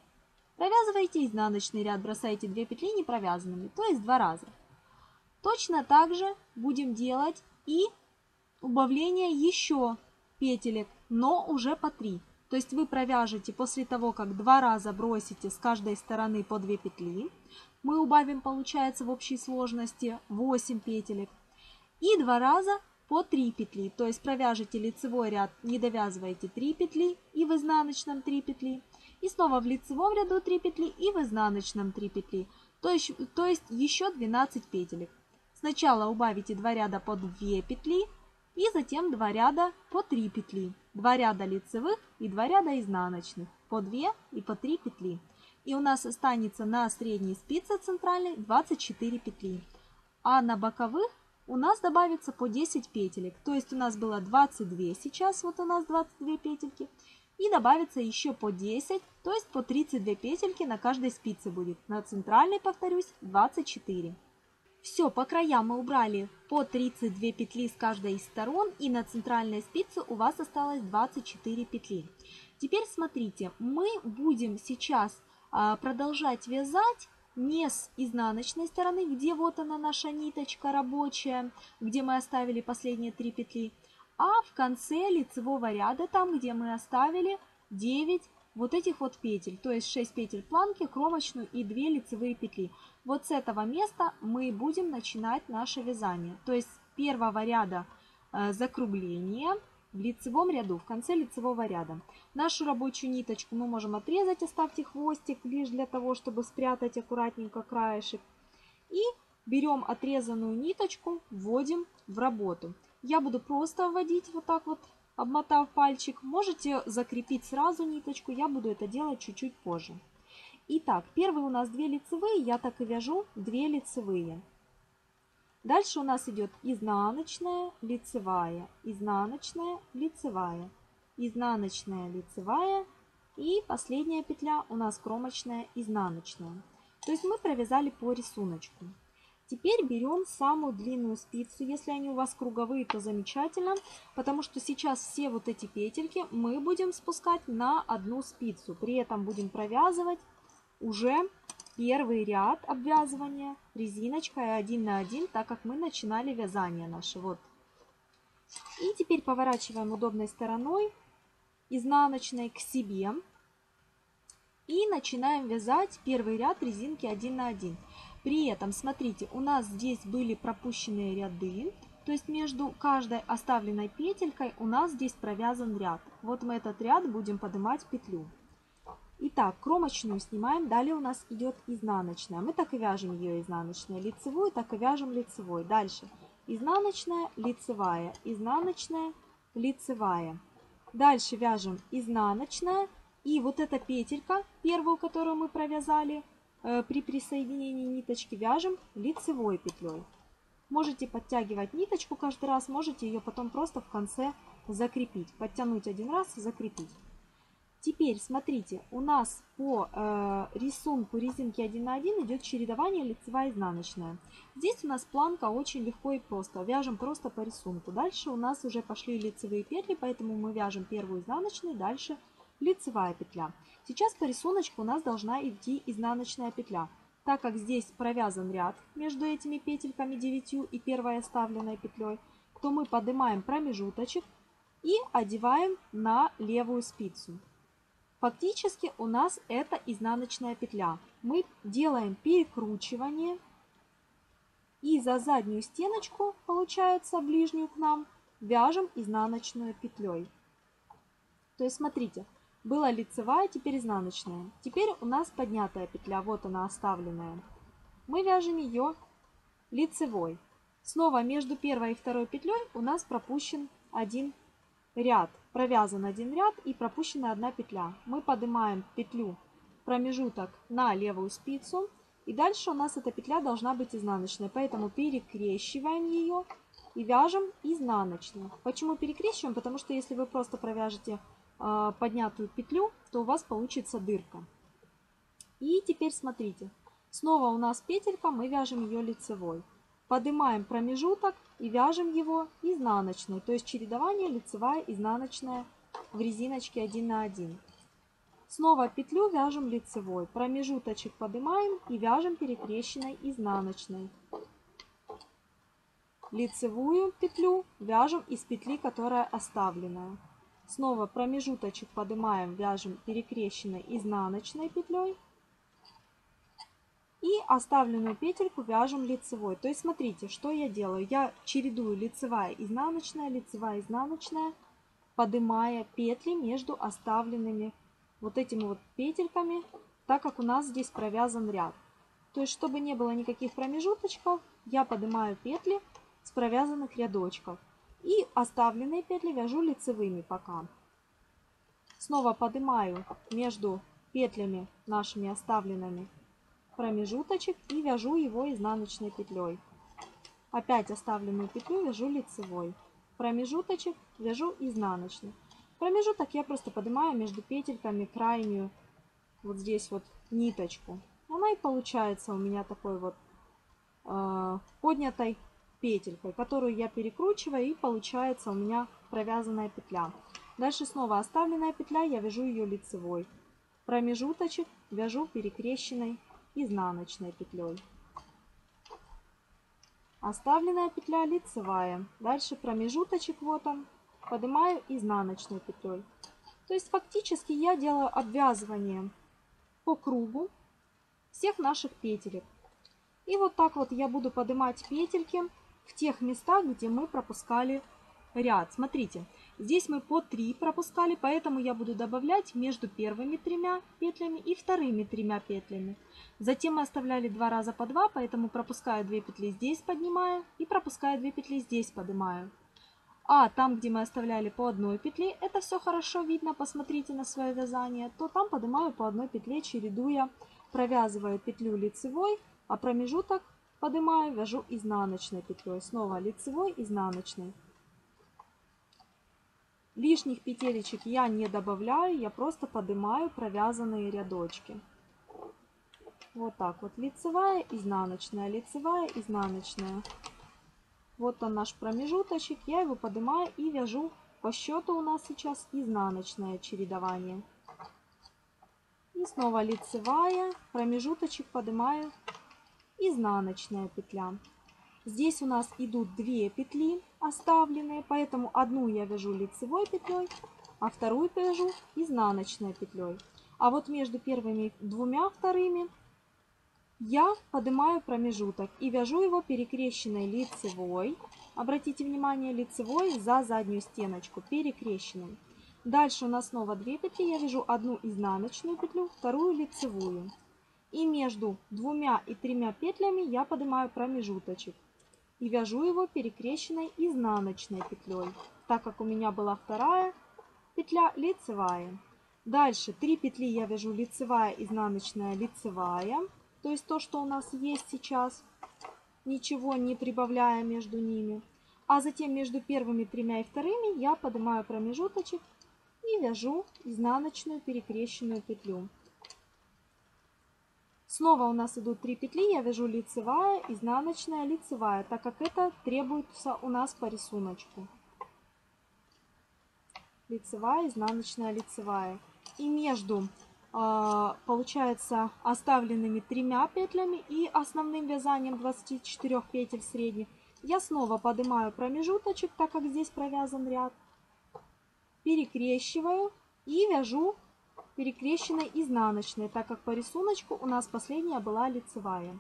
Провязываете изнаночный ряд, бросаете 2 петли не провязанными, то есть два раза. Точно так же будем делать и убавление еще петелек, но уже по 3. То есть вы провяжете после того, как два раза бросите с каждой стороны по 2 петли. Мы убавим, получается, в общей сложности 8 петелек. И два раза по 3 петли. То есть провяжете лицевой ряд, не довязываете 3 петли и в изнаночном 3 петли. И снова в лицевом ряду 3 петли и в изнаночном 3 петли. То есть, то есть еще 12 петелек. Сначала убавите 2 ряда по 2 петли и затем 2 ряда по 3 петли. 2 ряда лицевых и 2 ряда изнаночных по 2 и по 3 петли. И у нас останется на средней спице центральной 24 петли. А на боковых у нас добавится по 10 петелек. То есть у нас было 22, сейчас вот у нас 22 петельки. И добавится еще по 10, то есть по 32 петельки на каждой спице будет. На центральной, повторюсь, 24. Все, по краям мы убрали по 32 петли с каждой из сторон. И на центральной спице у вас осталось 24 петли. Теперь смотрите, мы будем сейчас продолжать вязать не с изнаночной стороны, где вот она наша ниточка рабочая, где мы оставили последние 3 петли, а в конце лицевого ряда, там, где мы оставили 9 вот этих вот петель, то есть 6 петель планки, кромочную и 2 лицевые петли. Вот с этого места мы будем начинать наше вязание. То есть с первого ряда э, закругления, в лицевом ряду, в конце лицевого ряда. Нашу рабочую ниточку мы можем отрезать, оставьте хвостик лишь для того, чтобы спрятать аккуратненько краешек. И берем отрезанную ниточку, вводим в работу. Я буду просто вводить вот так вот, обмотав пальчик. Можете закрепить сразу ниточку, я буду это делать чуть-чуть позже. Итак, первые у нас две лицевые, я так и вяжу две лицевые. Дальше у нас идет изнаночная, лицевая, изнаночная, лицевая, изнаночная, лицевая и последняя петля у нас кромочная, изнаночная. То есть мы провязали по рисунку. Теперь берем самую длинную спицу. Если они у вас круговые, то замечательно, потому что сейчас все вот эти петельки мы будем спускать на одну спицу. При этом будем провязывать уже первый ряд обвязывания резиночкой один на один, так как мы начинали вязание наше. Вот. И теперь поворачиваем удобной стороной изнаночной к себе. И начинаем вязать первый ряд резинки один на один. При этом, смотрите, у нас здесь были пропущенные ряды. То есть между каждой оставленной петелькой у нас здесь провязан ряд. Вот мы этот ряд будем поднимать петлю. Итак, кромочную снимаем, далее у нас идет изнаночная. Мы так и вяжем ее изнаночная, лицевую, так и вяжем лицевой. Дальше изнаночная, лицевая, изнаночная, лицевая. Дальше вяжем изнаночная и вот эта петелька, первую, которую мы провязали э, при присоединении ниточки, вяжем лицевой петлей. Можете подтягивать ниточку каждый раз, можете ее потом просто в конце закрепить. Подтянуть один раз и закрепить. Теперь, смотрите, у нас по э, рисунку резинки 1 на 1 идет чередование лицевая изнаночная. Здесь у нас планка очень легко и просто. Вяжем просто по рисунку. Дальше у нас уже пошли лицевые петли, поэтому мы вяжем первую изнаночную, дальше лицевая петля. Сейчас по рисунку у нас должна идти изнаночная петля. Так как здесь провязан ряд между этими петельками 9 и первой оставленной петлей, то мы поднимаем промежуточек и одеваем на левую спицу. Фактически у нас это изнаночная петля. Мы делаем перекручивание и за заднюю стеночку, получается ближнюю к нам, вяжем изнаночную петлей. То есть смотрите, была лицевая, теперь изнаночная. Теперь у нас поднятая петля, вот она оставленная. Мы вяжем ее лицевой. Снова между первой и второй петлей у нас пропущен один ряд провязан один ряд и пропущена одна петля. Мы поднимаем петлю промежуток на левую спицу. И дальше у нас эта петля должна быть изнаночной. Поэтому перекрещиваем ее и вяжем изнаночную. Почему перекрещиваем? Потому что если вы просто провяжете э, поднятую петлю, то у вас получится дырка. И теперь смотрите. Снова у нас петелька, мы вяжем ее лицевой. Поднимаем промежуток и вяжем его изнаночной, то есть чередование лицевая, изнаночная в резиночке 1 на 1. Снова петлю вяжем лицевой, промежуточек поднимаем и вяжем перекрещенной изнаночной. Лицевую петлю вяжем из петли, которая оставленная. Снова промежуточек поднимаем, вяжем перекрещенной изнаночной петлей и оставленную петельку вяжем лицевой. То есть смотрите, что я делаю. Я чередую лицевая, изнаночная, лицевая, изнаночная, поднимая петли между оставленными вот этими вот петельками, так как у нас здесь провязан ряд. То есть, чтобы не было никаких промежуточков, я поднимаю петли с провязанных рядочков. И оставленные петли вяжу лицевыми пока. Снова поднимаю между петлями нашими оставленными промежуточек и вяжу его изнаночной петлей. Опять оставленную петлю вяжу лицевой. Промежуточек вяжу изнаночный. Промежуток я просто поднимаю между петельками крайнюю вот здесь вот ниточку. Она и получается у меня такой вот э, поднятой петелькой, которую я перекручиваю и получается у меня провязанная петля. Дальше снова оставленная петля, я вяжу ее лицевой. Промежуточек вяжу перекрещенной изнаночной петлей. Оставленная петля лицевая. Дальше промежуточек вот он. Поднимаю изнаночной петлей. То есть фактически я делаю обвязывание по кругу всех наших петелек. И вот так вот я буду поднимать петельки в тех местах, где мы пропускали ряд. Смотрите, Здесь мы по 3 пропускали, поэтому я буду добавлять между первыми тремя петлями и вторыми тремя петлями. Затем мы оставляли два раза по 2, поэтому пропускаю 2 петли здесь, поднимаю, и пропускаю 2 петли здесь, поднимаю. А там, где мы оставляли по одной петле, это все хорошо видно, посмотрите на свое вязание, то там поднимаю по одной петле, чередуя, провязываю петлю лицевой, а промежуток поднимаю, вяжу изнаночной петлей. Снова лицевой, изнаночной. Лишних петелечек я не добавляю, я просто поднимаю провязанные рядочки. Вот так вот. Лицевая, изнаночная, лицевая, изнаночная. Вот он наш промежуточек. Я его поднимаю и вяжу. По счету у нас сейчас изнаночное чередование. И снова лицевая, промежуточек поднимаю, изнаночная петля. Здесь у нас идут две петли оставленные, поэтому одну я вяжу лицевой петлей, а вторую вяжу изнаночной петлей. А вот между первыми двумя вторыми я поднимаю промежуток и вяжу его перекрещенной лицевой. Обратите внимание, лицевой за заднюю стеночку, перекрещенной. Дальше у нас снова 2 петли, я вяжу одну изнаночную петлю, вторую лицевую. И между двумя и тремя петлями я поднимаю промежуточек и вяжу его перекрещенной изнаночной петлей, так как у меня была вторая петля лицевая. Дальше 3 петли я вяжу лицевая, изнаночная, лицевая, то есть то, что у нас есть сейчас, ничего не прибавляя между ними. А затем между первыми тремя и вторыми я поднимаю промежуточек и вяжу изнаночную перекрещенную петлю. Снова у нас идут 3 петли, я вяжу лицевая, изнаночная, лицевая, так как это требуется у нас по рисунку. Лицевая, изнаночная, лицевая. И между, а, получается, оставленными тремя петлями и основным вязанием 24 петель средних, я снова поднимаю промежуточек, так как здесь провязан ряд, перекрещиваю и вяжу перекрещенной изнаночной, так как по рисунку у нас последняя была лицевая.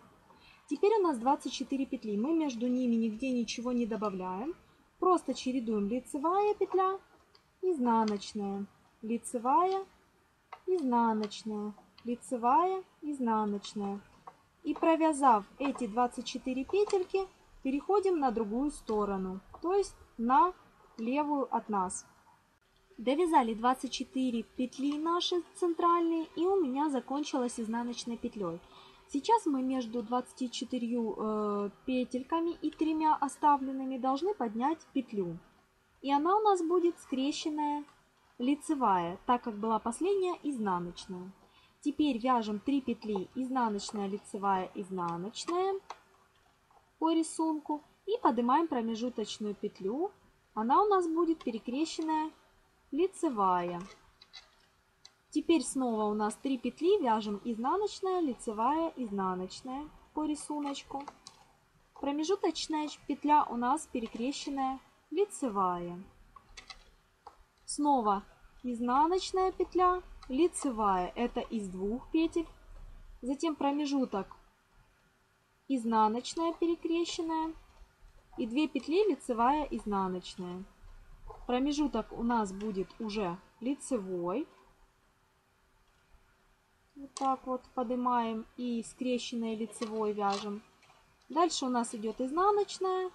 Теперь у нас 24 петли. Мы между ними нигде ничего не добавляем. Просто чередуем лицевая петля, изнаночная, лицевая, изнаночная, лицевая, изнаночная. И провязав эти 24 петельки, переходим на другую сторону, то есть на левую от нас. Довязали 24 петли наши центральные и у меня закончилась изнаночной петлей. Сейчас мы между 24 э, петельками и тремя оставленными должны поднять петлю. И она у нас будет скрещенная лицевая, так как была последняя изнаночная. Теперь вяжем 3 петли изнаночная, лицевая, изнаночная по рисунку и поднимаем промежуточную петлю. Она у нас будет перекрещенная лицевая. Теперь снова у нас 3 петли, вяжем изнаночная, лицевая, изнаночная по рисунку. Промежуточная петля у нас перекрещенная лицевая. Снова изнаночная петля, лицевая, это из двух петель. Затем промежуток изнаночная перекрещенная и 2 петли лицевая изнаночная. Промежуток у нас будет уже лицевой. Вот так вот поднимаем и скрещенной лицевой вяжем. Дальше у нас идет изнаночная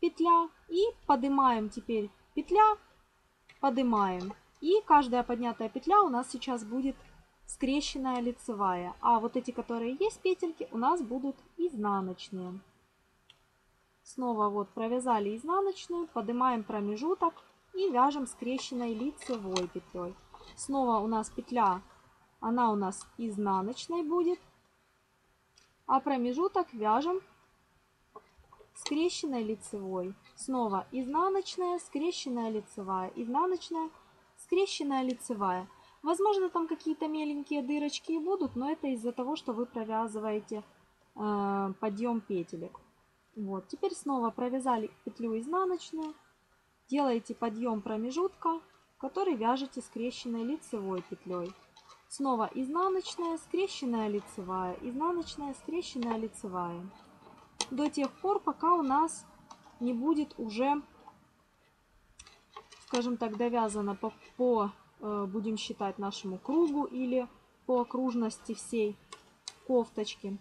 петля. И поднимаем теперь петля, поднимаем. И каждая поднятая петля у нас сейчас будет скрещенная лицевая. А вот эти, которые есть петельки, у нас будут изнаночные. Снова вот провязали изнаночную, поднимаем промежуток и вяжем скрещенной лицевой петлей. Снова у нас петля, она у нас изнаночной будет, а промежуток вяжем скрещенной лицевой. Снова изнаночная, скрещенная лицевая, изнаночная, скрещенная лицевая. Возможно, там какие-то меленькие дырочки будут, но это из-за того, что вы провязываете э, подъем петелек. Вот, теперь снова провязали петлю изнаночную, делаете подъем промежутка, который вяжете скрещенной лицевой петлей. Снова изнаночная, скрещенная лицевая, изнаночная, скрещенная лицевая. До тех пор, пока у нас не будет уже, скажем так, довязано по, по э, будем считать нашему кругу или по окружности всей кофточки.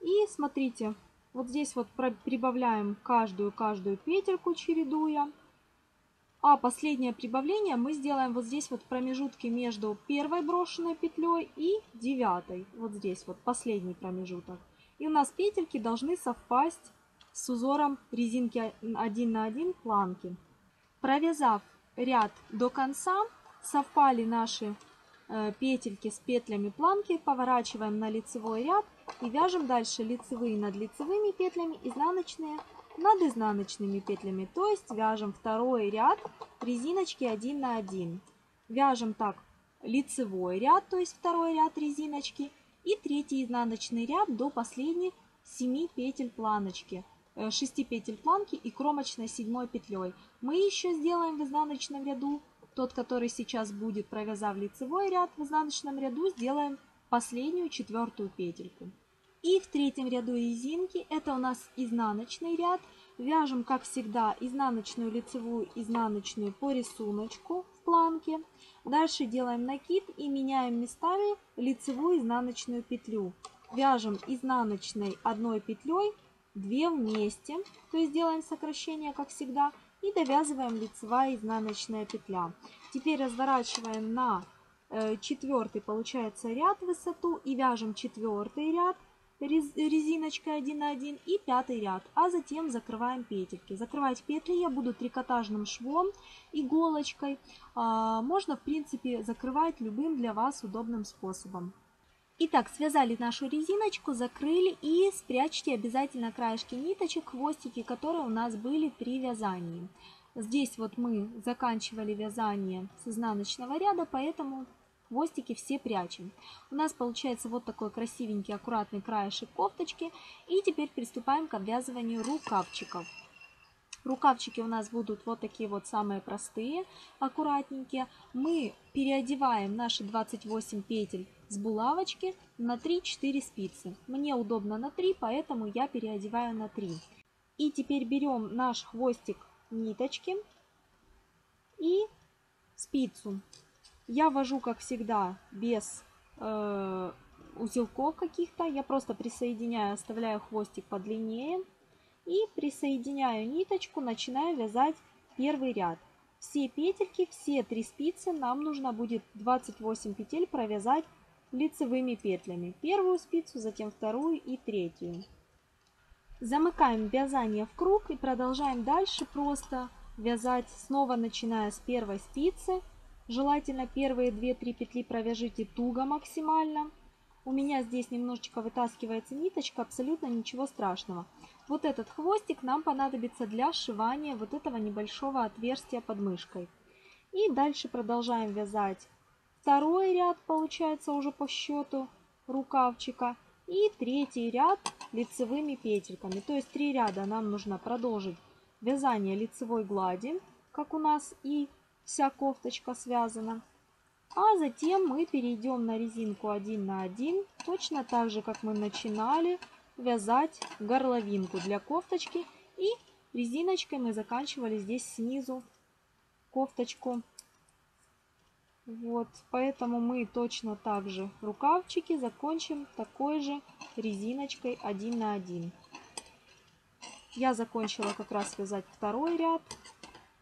И смотрите, вот здесь вот прибавляем каждую-каждую петельку, чередуя. А последнее прибавление мы сделаем вот здесь вот в промежутке между первой брошенной петлей и девятой. Вот здесь вот последний промежуток. И у нас петельки должны совпасть с узором резинки 1 на 1 планки. Провязав ряд до конца, совпали наши петельки с петлями планки, поворачиваем на лицевой ряд и вяжем дальше лицевые над лицевыми петлями, изнаночные над изнаночными петлями. То есть вяжем второй ряд резиночки 1 на 1. Вяжем так лицевой ряд, то есть второй ряд резиночки и третий изнаночный ряд до последних 7 петель планочки. 6 э, петель планки и кромочной 7 петлей. Мы еще сделаем в изнаночном ряду, тот, который сейчас будет, провязав лицевой ряд, в изнаночном ряду сделаем последнюю четвертую петельку. И в третьем ряду резинки, это у нас изнаночный ряд, вяжем, как всегда, изнаночную, лицевую, изнаночную по рисунку в планке. Дальше делаем накид и меняем местами лицевую изнаночную петлю. Вяжем изнаночной одной петлей 2 вместе, то есть делаем сокращение, как всегда, и довязываем лицевая изнаночная петля. Теперь разворачиваем на Э, четвертый получается ряд высоту и вяжем четвертый ряд резиночкой 1 на 1 и пятый ряд, а затем закрываем петельки. Закрывать петли я буду трикотажным швом, иголочкой. А, можно, в принципе, закрывать любым для вас удобным способом. Итак, связали нашу резиночку, закрыли и спрячьте обязательно краешки ниточек, хвостики, которые у нас были при вязании. Здесь вот мы заканчивали вязание с изнаночного ряда, поэтому хвостики все прячем. У нас получается вот такой красивенький аккуратный краешек кофточки. И теперь приступаем к обвязыванию рукавчиков. Рукавчики у нас будут вот такие вот самые простые, аккуратненькие. Мы переодеваем наши 28 петель с булавочки на 3-4 спицы. Мне удобно на 3, поэтому я переодеваю на 3. И теперь берем наш хвостик ниточки и спицу. Я вожу, как всегда, без э, узелков каких-то. Я просто присоединяю, оставляю хвостик подлиннее. И присоединяю ниточку, начинаю вязать первый ряд. Все петельки, все три спицы нам нужно будет 28 петель провязать лицевыми петлями. Первую спицу, затем вторую и третью. Замыкаем вязание в круг и продолжаем дальше просто вязать, снова начиная с первой спицы. Желательно первые 2-3 петли провяжите туго максимально. У меня здесь немножечко вытаскивается ниточка, абсолютно ничего страшного. Вот этот хвостик нам понадобится для сшивания вот этого небольшого отверстия под мышкой. И дальше продолжаем вязать второй ряд, получается уже по счету рукавчика. И третий ряд лицевыми петельками. То есть три ряда нам нужно продолжить вязание лицевой глади, как у нас и вся кофточка связана. А затем мы перейдем на резинку 1 на 1, точно так же, как мы начинали вязать горловинку для кофточки. И резиночкой мы заканчивали здесь снизу кофточку вот, поэтому мы точно так же рукавчики закончим такой же резиночкой 1 на 1. Я закончила как раз вязать второй ряд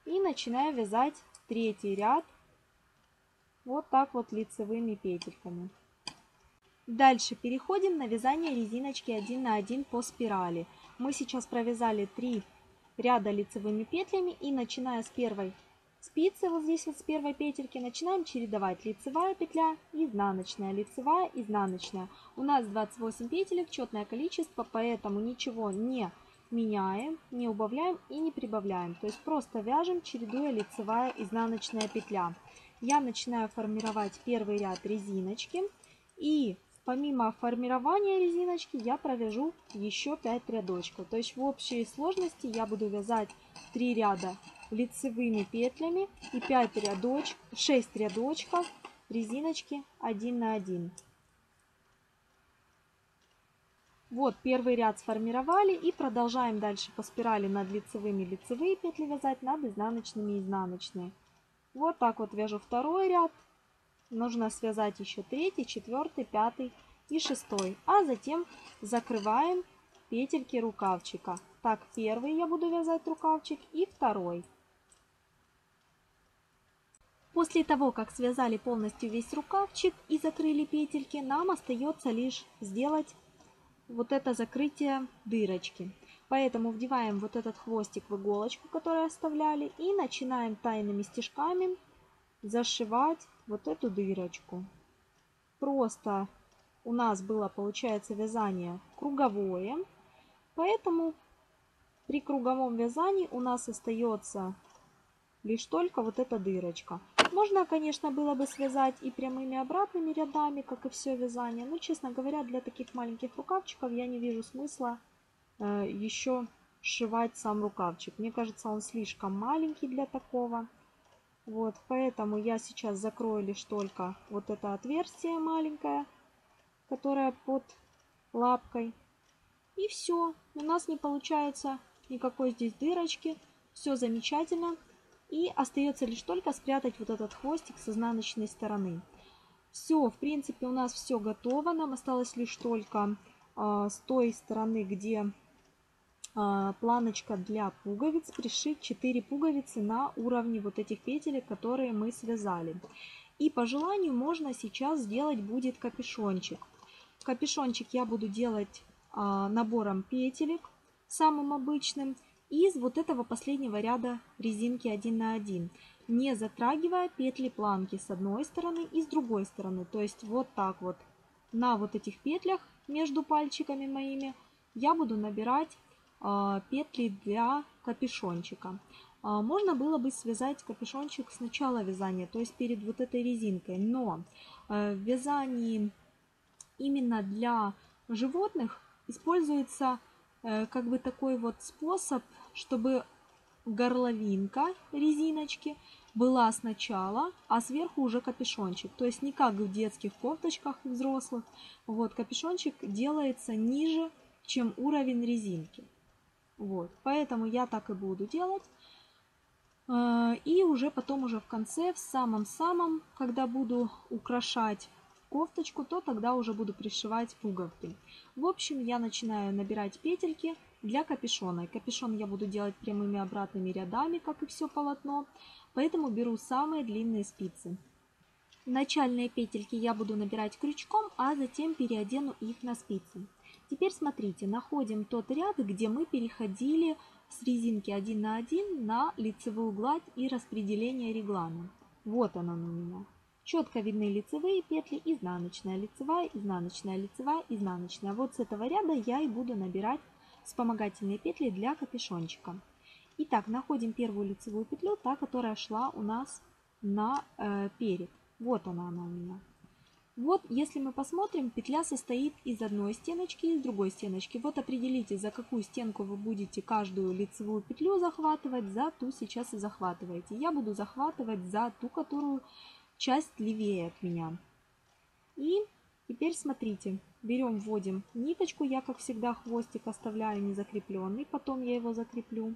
и начинаю вязать третий ряд вот так вот лицевыми петельками. Дальше переходим на вязание резиночки 1 на 1 по спирали. Мы сейчас провязали 3 ряда лицевыми петлями и начиная с первой Спицы вот здесь вот с первой петельки начинаем чередовать лицевая петля, изнаночная, лицевая, изнаночная. У нас 28 петелек, четное количество, поэтому ничего не меняем, не убавляем и не прибавляем. То есть просто вяжем, чередуя лицевая, изнаночная петля. Я начинаю формировать первый ряд резиночки и помимо формирования резиночки я провяжу еще 5 рядочков. То есть в общей сложности я буду вязать 3 ряда лицевыми петлями и 5 рядочков, 6 рядочков резиночки 1 на 1. Вот первый ряд сформировали и продолжаем дальше по спирали над лицевыми лицевые петли вязать, над изнаночными изнаночные. Вот так вот вяжу второй ряд. Нужно связать еще третий, четвертый, пятый и шестой. А затем закрываем петельки рукавчика. Так, первый я буду вязать рукавчик и второй. После того, как связали полностью весь рукавчик и закрыли петельки, нам остается лишь сделать вот это закрытие дырочки. Поэтому вдеваем вот этот хвостик в иголочку, которую оставляли, и начинаем тайными стежками зашивать вот эту дырочку. Просто у нас было, получается, вязание круговое, поэтому при круговом вязании у нас остается лишь только вот эта дырочка. Можно, конечно, было бы связать и прямыми обратными рядами, как и все вязание. Но, честно говоря, для таких маленьких рукавчиков я не вижу смысла э, еще сшивать сам рукавчик. Мне кажется, он слишком маленький для такого. Вот, поэтому я сейчас закрою лишь только вот это отверстие маленькое, которое под лапкой. И все, у нас не получается никакой здесь дырочки. Все замечательно. И остается лишь только спрятать вот этот хвостик с изнаночной стороны. Все, в принципе, у нас все готово. Нам осталось лишь только э, с той стороны, где э, планочка для пуговиц, пришить 4 пуговицы на уровне вот этих петелек, которые мы связали. И по желанию можно сейчас сделать будет капюшончик. Капюшончик я буду делать а, набором петелек, самым обычным, из вот этого последнего ряда резинки 1 на 1, не затрагивая петли планки с одной стороны и с другой стороны. То есть вот так вот на вот этих петлях между пальчиками моими я буду набирать э, петли для капюшончика. Э, можно было бы связать капюшончик с начала вязания, то есть перед вот этой резинкой, но э, в вязании именно для животных используется как бы такой вот способ, чтобы горловинка резиночки была сначала, а сверху уже капюшончик. То есть не как в детских кофточках взрослых. Вот капюшончик делается ниже, чем уровень резинки. Вот, поэтому я так и буду делать. Э, и уже потом уже в конце, в самом-самом, когда буду украшать кофточку, то тогда уже буду пришивать пуговки. В общем, я начинаю набирать петельки для капюшона. капюшон я буду делать прямыми обратными рядами, как и все полотно, поэтому беру самые длинные спицы. Начальные петельки я буду набирать крючком, а затем переодену их на спицы. Теперь смотрите, находим тот ряд, где мы переходили с резинки 1 на 1 на лицевую гладь и распределение реглана. Вот она у меня. Четко видны лицевые петли, изнаночная, лицевая, изнаночная, лицевая, изнаночная. Вот с этого ряда я и буду набирать вспомогательные петли для капюшончика. Итак, находим первую лицевую петлю, та, которая шла у нас на э, перед. Вот она, она у меня. Вот, если мы посмотрим, петля состоит из одной стеночки и из другой стеночки. Вот определите, за какую стенку вы будете каждую лицевую петлю захватывать, за ту сейчас и захватываете. Я буду захватывать за ту, которую часть левее от меня. И теперь смотрите, берем, вводим ниточку, я как всегда хвостик оставляю не закрепленный, потом я его закреплю.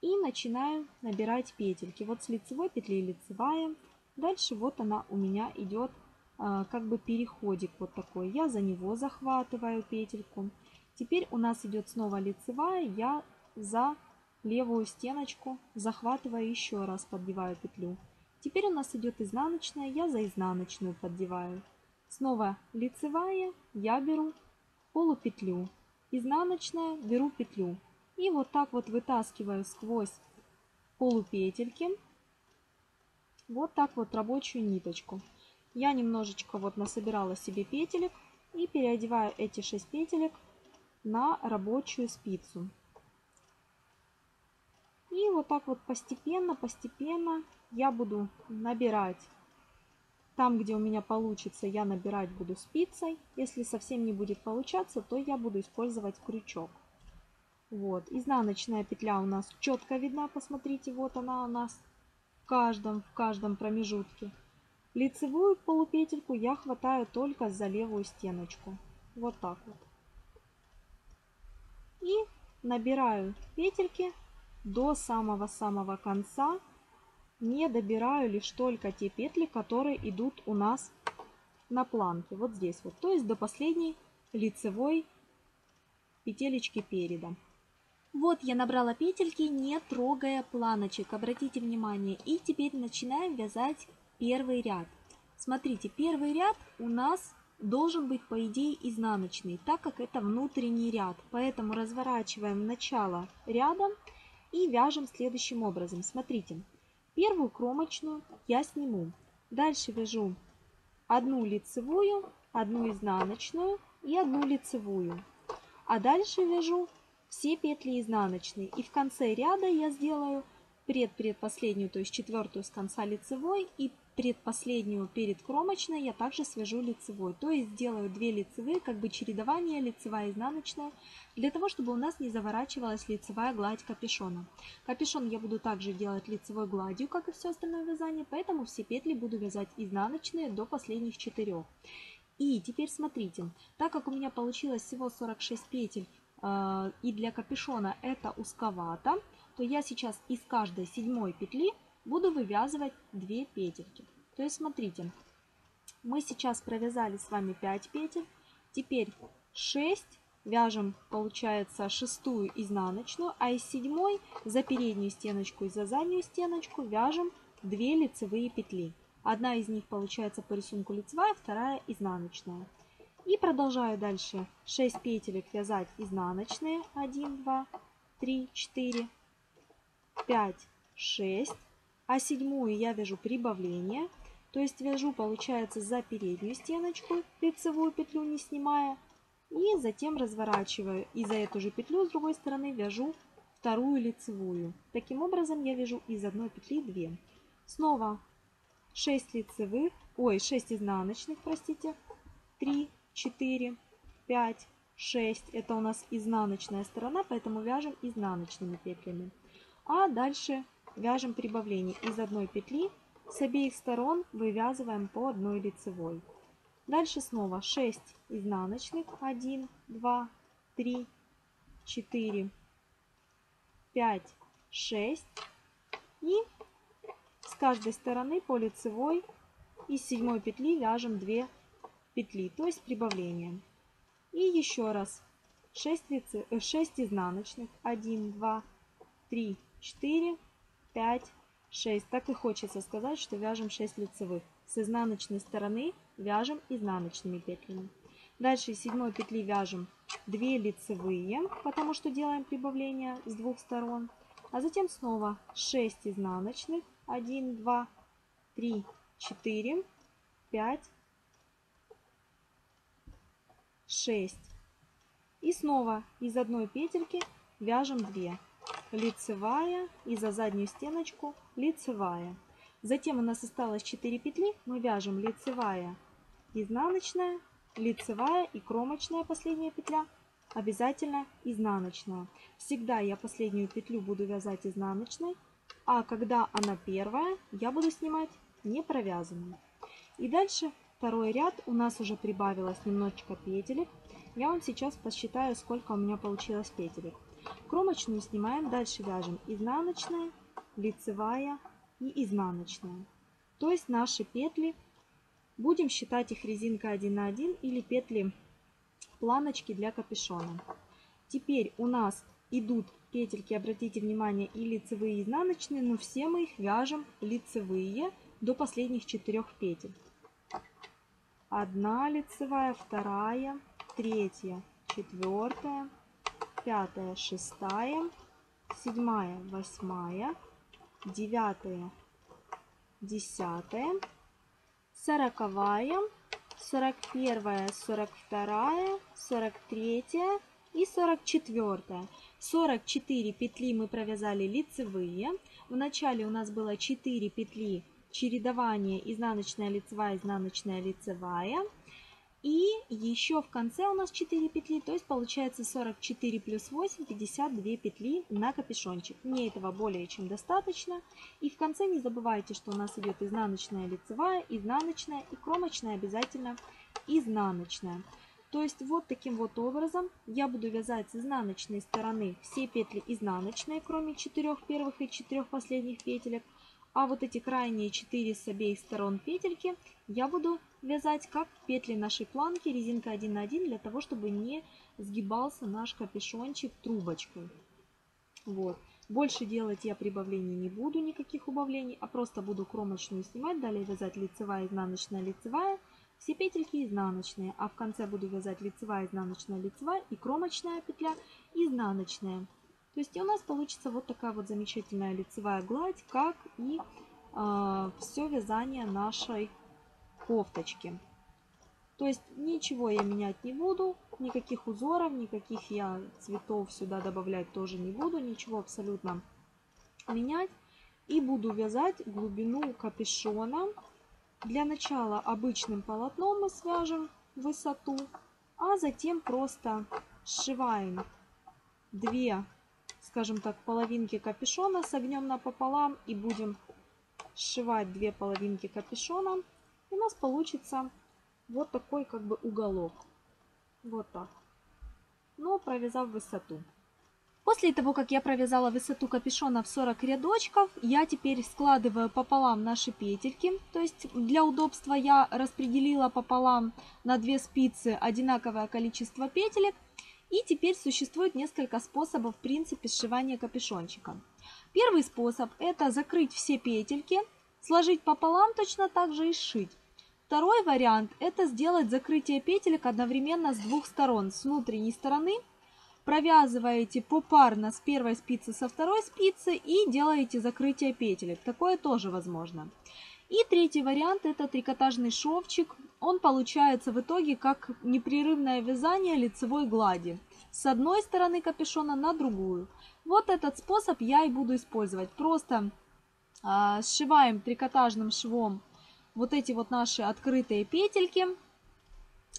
И начинаю набирать петельки. Вот с лицевой петли лицевая. Дальше вот она у меня идет а, как бы переходик вот такой. Я за него захватываю петельку. Теперь у нас идет снова лицевая. Я за левую стеночку захватываю еще раз, поддеваю петлю. Теперь у нас идет изнаночная, я за изнаночную поддеваю. Снова лицевая, я беру полупетлю. Изнаночная, беру петлю. И вот так вот вытаскиваю сквозь полупетельки. Вот так вот рабочую ниточку. Я немножечко вот насобирала себе петелек и переодеваю эти 6 петелек на рабочую спицу. И вот так вот постепенно, постепенно я буду набирать. Там, где у меня получится, я набирать буду спицей. Если совсем не будет получаться, то я буду использовать крючок. Вот, изнаночная петля у нас четко видна, посмотрите, вот она у нас в каждом, в каждом промежутке. Лицевую полупетельку я хватаю только за левую стеночку. Вот так вот. И набираю петельки до самого-самого конца не добираю лишь только те петли, которые идут у нас на планке. Вот здесь вот. То есть до последней лицевой петелечки переда. Вот я набрала петельки, не трогая планочек. Обратите внимание. И теперь начинаем вязать первый ряд. Смотрите, первый ряд у нас должен быть, по идее, изнаночный, так как это внутренний ряд. Поэтому разворачиваем начало ряда и вяжем следующим образом. Смотрите, Первую кромочную я сниму. Дальше вяжу одну лицевую, одну изнаночную и одну лицевую. А дальше вяжу все петли изнаночные. И в конце ряда я сделаю предпредпоследнюю, то есть четвертую с конца лицевой и предпоследнюю перед кромочной я также свяжу лицевой. То есть сделаю 2 лицевые, как бы чередование лицевая изнаночная, для того, чтобы у нас не заворачивалась лицевая гладь капюшона. Капюшон я буду также делать лицевой гладью, как и все остальное вязание, поэтому все петли буду вязать изнаночные до последних 4. И теперь смотрите, так как у меня получилось всего 46 петель, э, и для капюшона это узковато, то я сейчас из каждой седьмой петли буду вывязывать 2 петельки. То есть смотрите, мы сейчас провязали с вами 5 петель, теперь 6 вяжем, получается, шестую изнаночную, а из седьмой за переднюю стеночку и за заднюю стеночку вяжем 2 лицевые петли. Одна из них получается по рисунку лицевая, вторая изнаночная. И продолжаю дальше 6 петелек вязать изнаночные. 1, 2, 3, 4, 5, 6. А седьмую я вяжу прибавление. То есть вяжу, получается, за переднюю стеночку, лицевую петлю не снимая. И затем разворачиваю. И за эту же петлю с другой стороны вяжу вторую лицевую. Таким образом я вяжу из одной петли 2. Снова 6 лицевых, ой, 6 изнаночных, простите, 3, 4, 5, 6. Это у нас изнаночная сторона, поэтому вяжем изнаночными петлями. А дальше вяжем прибавление из одной петли. С обеих сторон вывязываем по одной лицевой. Дальше снова 6 изнаночных. 1, 2, 3, 4, 5, 6. И с каждой стороны по лицевой из седьмой петли вяжем 2 петли, то есть прибавление. И еще раз 6, лице, 6 изнаночных. 1, 2, 3, 4, 5, 6. Так и хочется сказать, что вяжем 6 лицевых. С изнаночной стороны вяжем изнаночными петлями. Дальше из седьмой петли вяжем 2 лицевые, потому что делаем прибавление с двух сторон. А затем снова 6 изнаночных. 1, 2, 3, 4, 5, 6. И снова из одной петельки вяжем 2. Лицевая и за заднюю стеночку лицевая. Затем у нас осталось 4 петли. Мы вяжем лицевая, изнаночная, лицевая и кромочная последняя петля. Обязательно изнаночная. Всегда я последнюю петлю буду вязать изнаночной, а когда она первая, я буду снимать не провязанную. И дальше второй ряд у нас уже прибавилось немножечко петелек. Я вам сейчас посчитаю, сколько у меня получилось петелек. Кромочную снимаем, дальше вяжем изнаночная, лицевая и изнаночная. То есть наши петли, будем считать их резинка 1 на 1 или петли планочки для капюшона. Теперь у нас идут петельки, обратите внимание, и лицевые, и изнаночные, но все мы их вяжем лицевые до последних четырех петель. Одна лицевая, вторая, третья, четвертая, пятая, шестая, седьмая, восьмая, девятая, десятая, сороковая, сорок первая, сорок вторая, сорок третья и сорок четвертая. 44 петли мы провязали лицевые. В начале у нас было 4 петли чередование изнаночная лицевая, изнаночная лицевая. И еще в конце у нас 4 петли, то есть получается 44 плюс 8, 52 петли на капюшончик. Мне этого более чем достаточно. И в конце не забывайте, что у нас идет изнаночная лицевая, изнаночная и кромочная обязательно изнаночная. То есть вот таким вот образом я буду вязать с изнаночной стороны все петли изнаночные, кроме четырех первых и четырех последних петелек. А вот эти крайние 4 с обеих сторон петельки я буду вязать как петли нашей планки резинка 1 на 1 для того, чтобы не сгибался наш капюшончик трубочкой. Вот. Больше делать я прибавлений не буду, никаких убавлений, а просто буду кромочную снимать, далее вязать лицевая, изнаночная, лицевая, все петельки изнаночные, а в конце буду вязать лицевая, изнаночная, лицевая и кромочная петля изнаночная. То есть у нас получится вот такая вот замечательная лицевая гладь, как и э, все вязание нашей кофточки. То есть ничего я менять не буду, никаких узоров, никаких я цветов сюда добавлять тоже не буду, ничего абсолютно менять. И буду вязать глубину капюшона для начала обычным полотном мы свяжем высоту, а затем просто сшиваем две, скажем так, половинки капюшона, согнем напополам и будем сшивать две половинки капюшона. И у нас получится вот такой как бы уголок. Вот так. Но провязав высоту. После того, как я провязала высоту капюшона в 40 рядочков, я теперь складываю пополам наши петельки. То есть для удобства я распределила пополам на две спицы одинаковое количество петелек. И теперь существует несколько способов в принципе сшивания капюшончика. Первый способ это закрыть все петельки, сложить пополам точно так же и сшить. Второй вариант – это сделать закрытие петелек одновременно с двух сторон. С внутренней стороны провязываете попарно с первой спицы со второй спицы и делаете закрытие петелек. Такое тоже возможно. И третий вариант – это трикотажный шовчик. Он получается в итоге как непрерывное вязание лицевой глади. С одной стороны капюшона на другую. Вот этот способ я и буду использовать. Просто э, сшиваем трикотажным швом вот эти вот наши открытые петельки.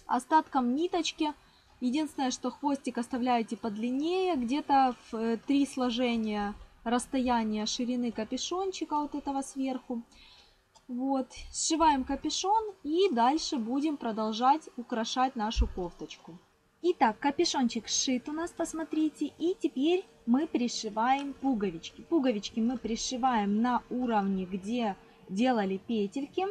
Остатком ниточки. Единственное, что хвостик оставляете подлиннее, где-то в э, три сложения расстояния ширины капюшончика вот этого сверху. Вот, сшиваем капюшон и дальше будем продолжать украшать нашу кофточку. Итак, капюшончик сшит у нас, посмотрите. И теперь мы пришиваем пуговички. Пуговички мы пришиваем на уровне, где делали петельки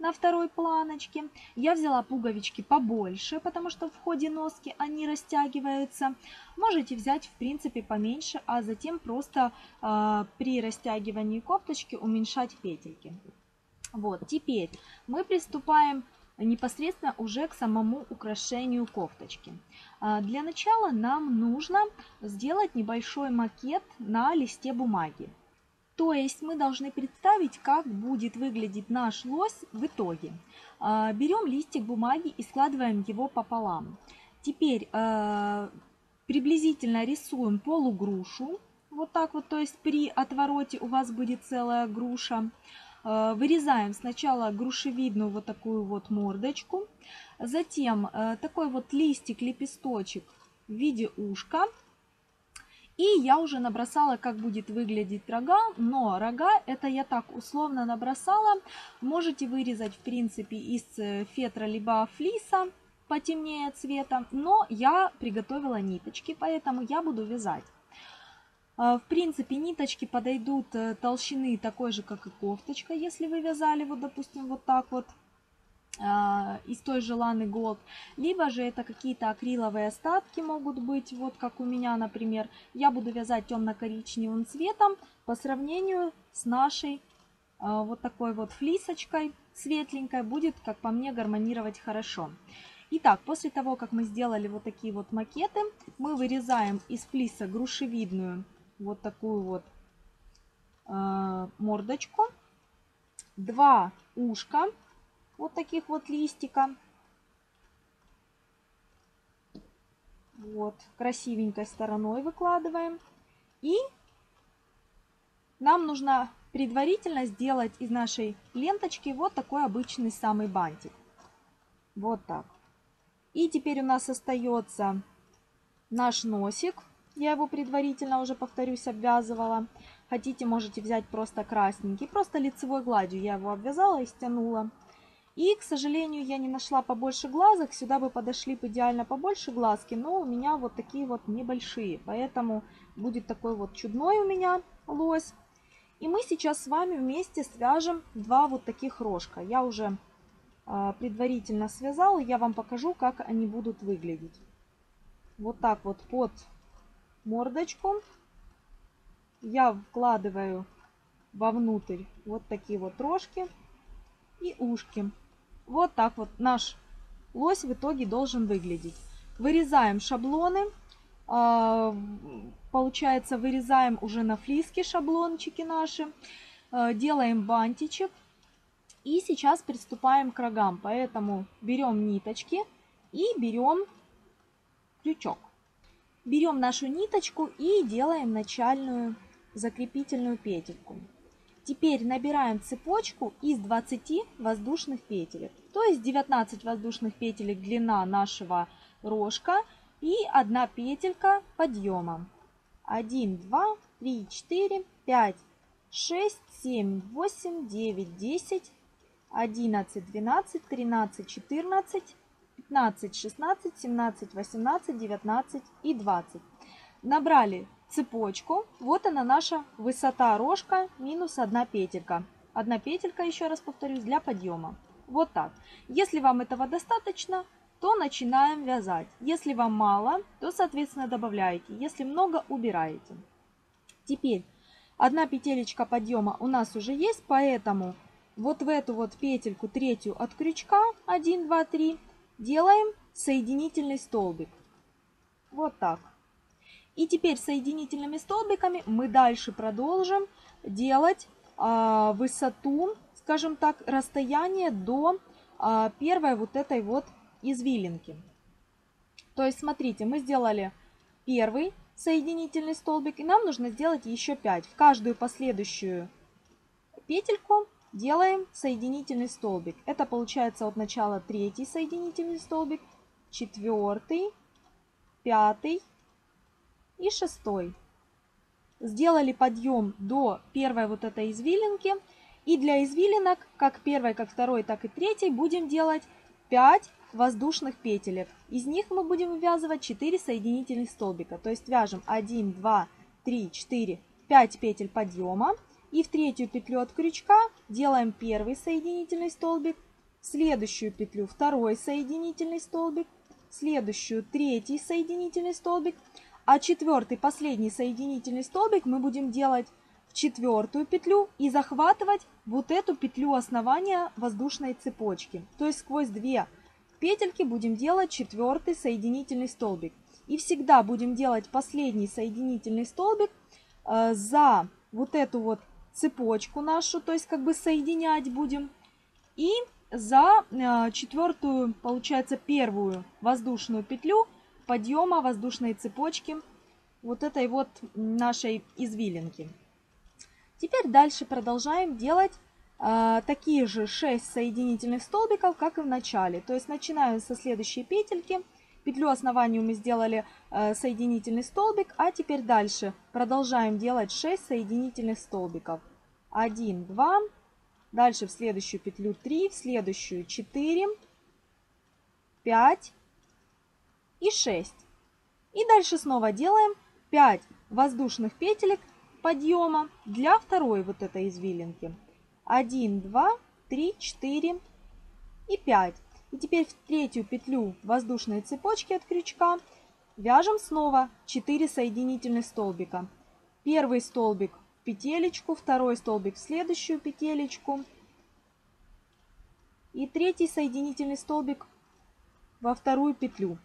на второй планочке. Я взяла пуговички побольше, потому что в ходе носки они растягиваются. Можете взять, в принципе, поменьше, а затем просто э, при растягивании кофточки уменьшать петельки. Вот, теперь мы приступаем непосредственно уже к самому украшению кофточки. А, для начала нам нужно сделать небольшой макет на листе бумаги. То есть мы должны представить, как будет выглядеть наш лось в итоге. А, берем листик бумаги и складываем его пополам. Теперь а, приблизительно рисуем полугрушу. Вот так вот, то есть при отвороте у вас будет целая груша. Э, вырезаем сначала грушевидную вот такую вот мордочку, затем э, такой вот листик, лепесточек в виде ушка. И я уже набросала, как будет выглядеть рога, но рога это я так условно набросала. Можете вырезать, в принципе, из э, фетра либо флиса потемнее цвета, но я приготовила ниточки, поэтому я буду вязать. А, в принципе, ниточки подойдут э, толщины такой же, как и кофточка, если вы вязали, вот, допустим, вот так вот а, из той же ланы Gold, либо же это какие-то акриловые остатки могут быть, вот как у меня, например. Я буду вязать темно-коричневым цветом по сравнению с нашей а, вот такой вот флисочкой светленькой, будет, как по мне, гармонировать хорошо. Итак, после того, как мы сделали вот такие вот макеты, мы вырезаем из флиса грушевидную вот такую вот э, мордочку, два ушка, вот таких вот листика. Вот, красивенькой стороной выкладываем. И нам нужно предварительно сделать из нашей ленточки вот такой обычный самый бантик. Вот так. И теперь у нас остается наш носик. Я его предварительно уже, повторюсь, обвязывала. Хотите, можете взять просто красненький. Просто лицевой гладью я его обвязала и стянула. И, к сожалению, я не нашла побольше глазок. Сюда бы подошли бы идеально побольше глазки, но у меня вот такие вот небольшие. Поэтому будет такой вот чудной у меня лось. И мы сейчас с вами вместе свяжем два вот таких рожка. Я уже э, предварительно связала. Я вам покажу, как они будут выглядеть. Вот так вот под мордочку. Я вкладываю вовнутрь вот такие вот рожки и ушки. Вот так вот наш лось в итоге должен выглядеть. Вырезаем шаблоны. А, получается, вырезаем уже на флиске шаблончики наши. А, делаем бантичек. И сейчас приступаем к рогам. Поэтому берем ниточки и берем крючок. Берем нашу ниточку и делаем начальную закрепительную петельку. Теперь набираем цепочку из 20 воздушных петелек. То есть 19 воздушных петелек длина нашего рожка и 1 петелька подъема. 1, 2, 3, 4, 5, 6, 7, 8, 9, 10, 11, 12, 13, 14, 15, 16, 17, 18, 19 и 20. Набрали цепочку. Вот она наша высота рожка минус одна петелька. Одна петелька, еще раз повторюсь, для подъема. Вот так. Если вам этого достаточно, то начинаем вязать. Если вам мало, то, соответственно, добавляете. Если много, убираете. Теперь одна петелечка подъема у нас уже есть, поэтому вот в эту вот петельку третью от крючка 1, 2, 3 делаем соединительный столбик. Вот так. И теперь соединительными столбиками мы дальше продолжим делать а, высоту, скажем так, расстояние до а, первой вот этой вот извилинки. То есть, смотрите, мы сделали первый соединительный столбик, и нам нужно сделать еще 5. В каждую последующую петельку делаем соединительный столбик. Это получается от начала третий соединительный столбик, четвертый, пятый и шестой. Сделали подъем до первой вот этой извилинки. И для извилинок, как первой, как второй, так и третьей, будем делать 5 воздушных петелек. Из них мы будем вывязывать 4 соединительных столбика. То есть вяжем 1, 2, 3, 4, 5 петель подъема. И в третью петлю от крючка делаем первый соединительный столбик, следующую петлю второй соединительный столбик, следующую третий соединительный столбик, а четвертый последний соединительный столбик мы будем делать в четвертую петлю и захватывать вот эту петлю основания воздушной цепочки. То есть сквозь две петельки будем делать четвертый соединительный столбик. И всегда будем делать последний соединительный столбик э, за вот эту вот цепочку нашу, то есть как бы соединять будем. И за э, четвертую, получается, первую воздушную петлю подъема воздушной цепочки вот этой вот нашей извилинки. Теперь дальше продолжаем делать э, такие же 6 соединительных столбиков, как и в начале. То есть начинаем со следующей петельки. Петлю основанию мы сделали э, соединительный столбик, а теперь дальше продолжаем делать 6 соединительных столбиков. 1, 2, дальше в следующую петлю 3, в следующую 4, 5 и 6. И дальше снова делаем 5 воздушных петелек подъема для второй вот этой извилинки. 1, 2, 3, 4 и 5. И теперь в третью петлю воздушной цепочки от крючка вяжем снова 4 соединительных столбика. Первый столбик в петелечку, второй столбик в следующую петелечку и третий соединительный столбик во вторую петлю.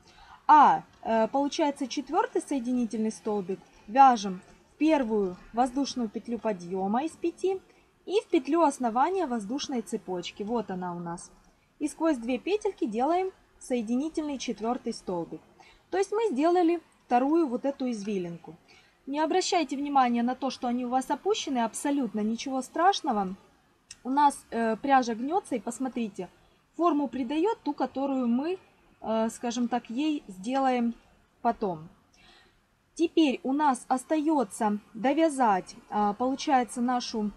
А э, получается четвертый соединительный столбик вяжем в первую воздушную петлю подъема из 5 и в петлю основания воздушной цепочки. Вот она у нас и сквозь две петельки делаем соединительный четвертый столбик. То есть мы сделали вторую вот эту извилинку. Не обращайте внимания на то, что они у вас опущены, абсолютно ничего страшного. У нас э, пряжа гнется, и посмотрите, форму придает ту, которую мы, э, скажем так, ей сделаем потом. Теперь у нас остается довязать, э, получается, нашу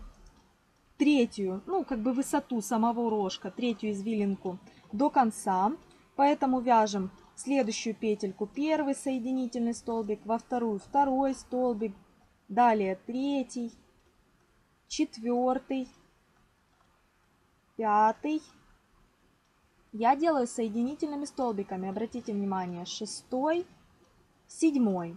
третью, ну, как бы высоту самого рожка, третью извилинку до конца. Поэтому вяжем следующую петельку первый соединительный столбик, во вторую второй столбик, далее третий, четвертый, пятый. Я делаю соединительными столбиками, обратите внимание, шестой, седьмой.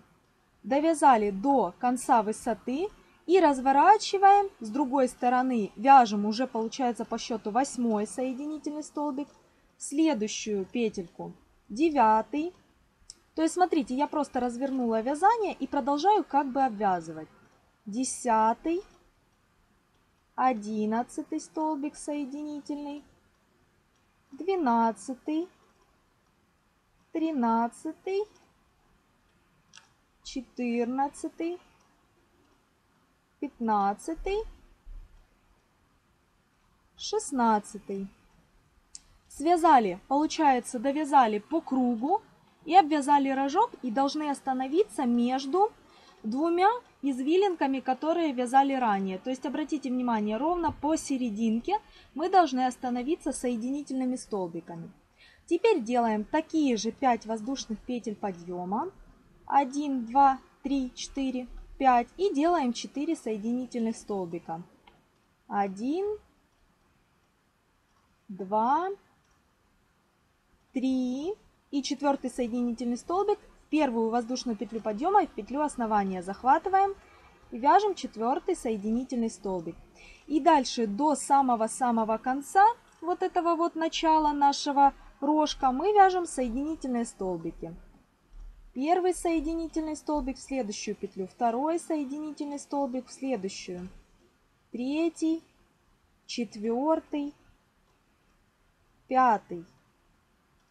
Довязали до конца высоты и разворачиваем. С другой стороны, вяжем уже получается по счету восьмой соединительный столбик, следующую петельку девятый. То есть смотрите, я просто развернула вязание и продолжаю как бы обвязывать. Десятый, одиннадцатый столбик соединительный, двенадцатый, тринадцатый, четырнадцатый, пятнадцатый, шестнадцатый. Связали, получается, довязали по кругу и обвязали рожок и должны остановиться между двумя извилинками, которые вязали ранее. То есть обратите внимание, ровно посерединке мы должны остановиться соединительными столбиками. Теперь делаем такие же 5 воздушных петель подъема. 1, 2, 3, 4, 5 и делаем 4 соединительных столбика. 1, 2, 3 и четвертый соединительный столбик в первую воздушную петлю подъема и в петлю основания захватываем и вяжем четвертый соединительный столбик. И дальше до самого-самого конца вот этого вот начала нашего рожка мы вяжем соединительные столбики. Первый соединительный столбик в следующую петлю, второй соединительный столбик в следующую, третий, четвертый, пятый,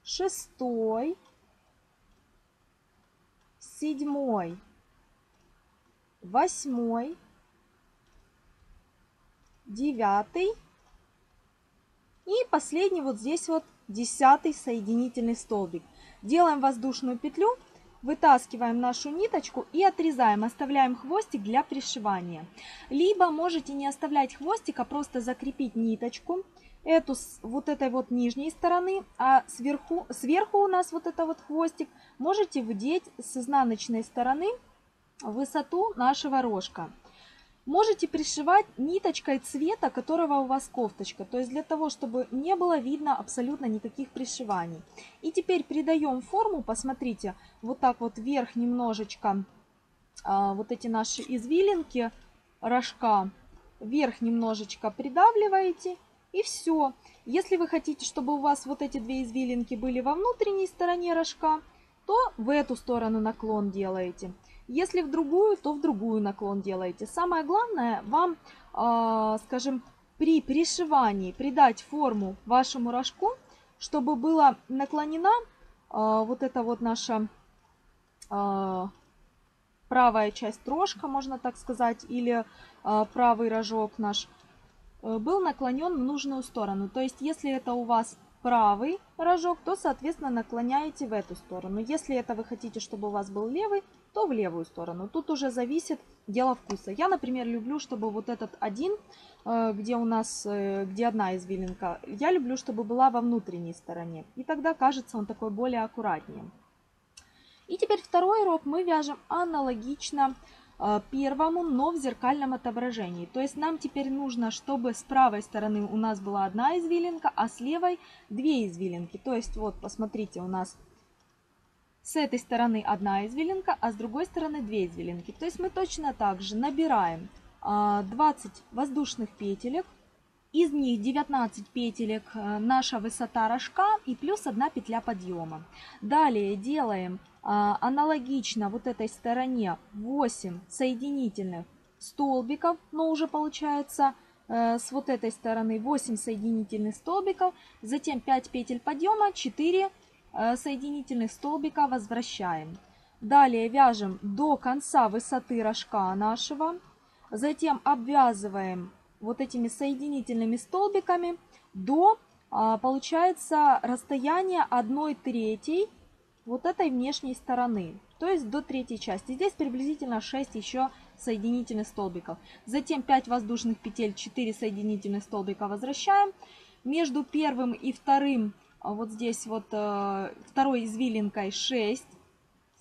шестой, седьмой, восьмой, девятый и последний вот здесь вот десятый соединительный столбик. Делаем воздушную петлю, вытаскиваем нашу ниточку и отрезаем, оставляем хвостик для пришивания. Либо можете не оставлять хвостик, а просто закрепить ниточку эту с вот этой вот нижней стороны, а сверху, сверху у нас вот это вот хвостик можете вдеть с изнаночной стороны высоту нашего рожка. Можете пришивать ниточкой цвета, которого у вас кофточка. То есть для того, чтобы не было видно абсолютно никаких пришиваний. И теперь придаем форму, посмотрите, вот так вот вверх немножечко а, вот эти наши извилинки рожка. Вверх немножечко придавливаете и все. Если вы хотите, чтобы у вас вот эти две извилинки были во внутренней стороне рожка, то в эту сторону наклон делаете. Если в другую, то в другую наклон делаете. Самое главное вам, э, скажем, при пришивании придать форму вашему рожку, чтобы была наклонена э, вот эта вот наша э, правая часть рожка, можно так сказать, или правый рожок наш, был наклонен в нужную сторону. То есть, если это у вас правый рожок, то, соответственно, наклоняете в эту сторону. Если это вы хотите, чтобы у вас был левый, то в левую сторону. Тут уже зависит дело вкуса. Я, например, люблю, чтобы вот этот один, э, где у нас, э, где одна извилинка, я люблю, чтобы была во внутренней стороне. И тогда кажется он такой более аккуратнее. И теперь второй рог мы вяжем аналогично э, первому, но в зеркальном отображении. То есть нам теперь нужно, чтобы с правой стороны у нас была одна извилинка, а с левой две извилинки. То есть вот, посмотрите, у нас с этой стороны одна извилинка, а с другой стороны две извилинки. То есть мы точно так же набираем 20 а, воздушных петелек, из них 19 петелек э, наша высота рожка и плюс одна петля подъема. Далее делаем а, аналогично вот этой стороне 8 соединительных столбиков, но уже получается э, с вот этой стороны 8 соединительных столбиков, затем 5 петель подъема, 4 Э, соединительных столбика возвращаем. Далее вяжем до конца высоты рожка нашего. Затем обвязываем вот этими соединительными столбиками до, а, получается, расстояния 1 третьей вот этой внешней стороны. То есть до третьей части. Здесь приблизительно 6 еще соединительных столбиков. Затем 5 воздушных петель, 4 соединительных столбика возвращаем. Между первым и вторым вот здесь вот э, второй извилинкой 6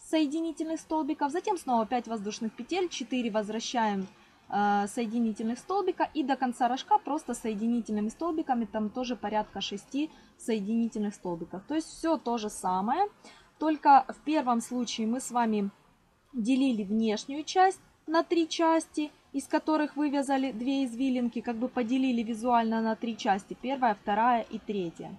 соединительных столбиков, затем снова 5 воздушных петель, 4 возвращаем э, соединительных столбика. И до конца рожка просто соединительными столбиками, там тоже порядка 6 соединительных столбиков. То есть все то же самое, только в первом случае мы с вами делили внешнюю часть на три части, из которых вывязали две извилинки, как бы поделили визуально на три части, первая, вторая и третья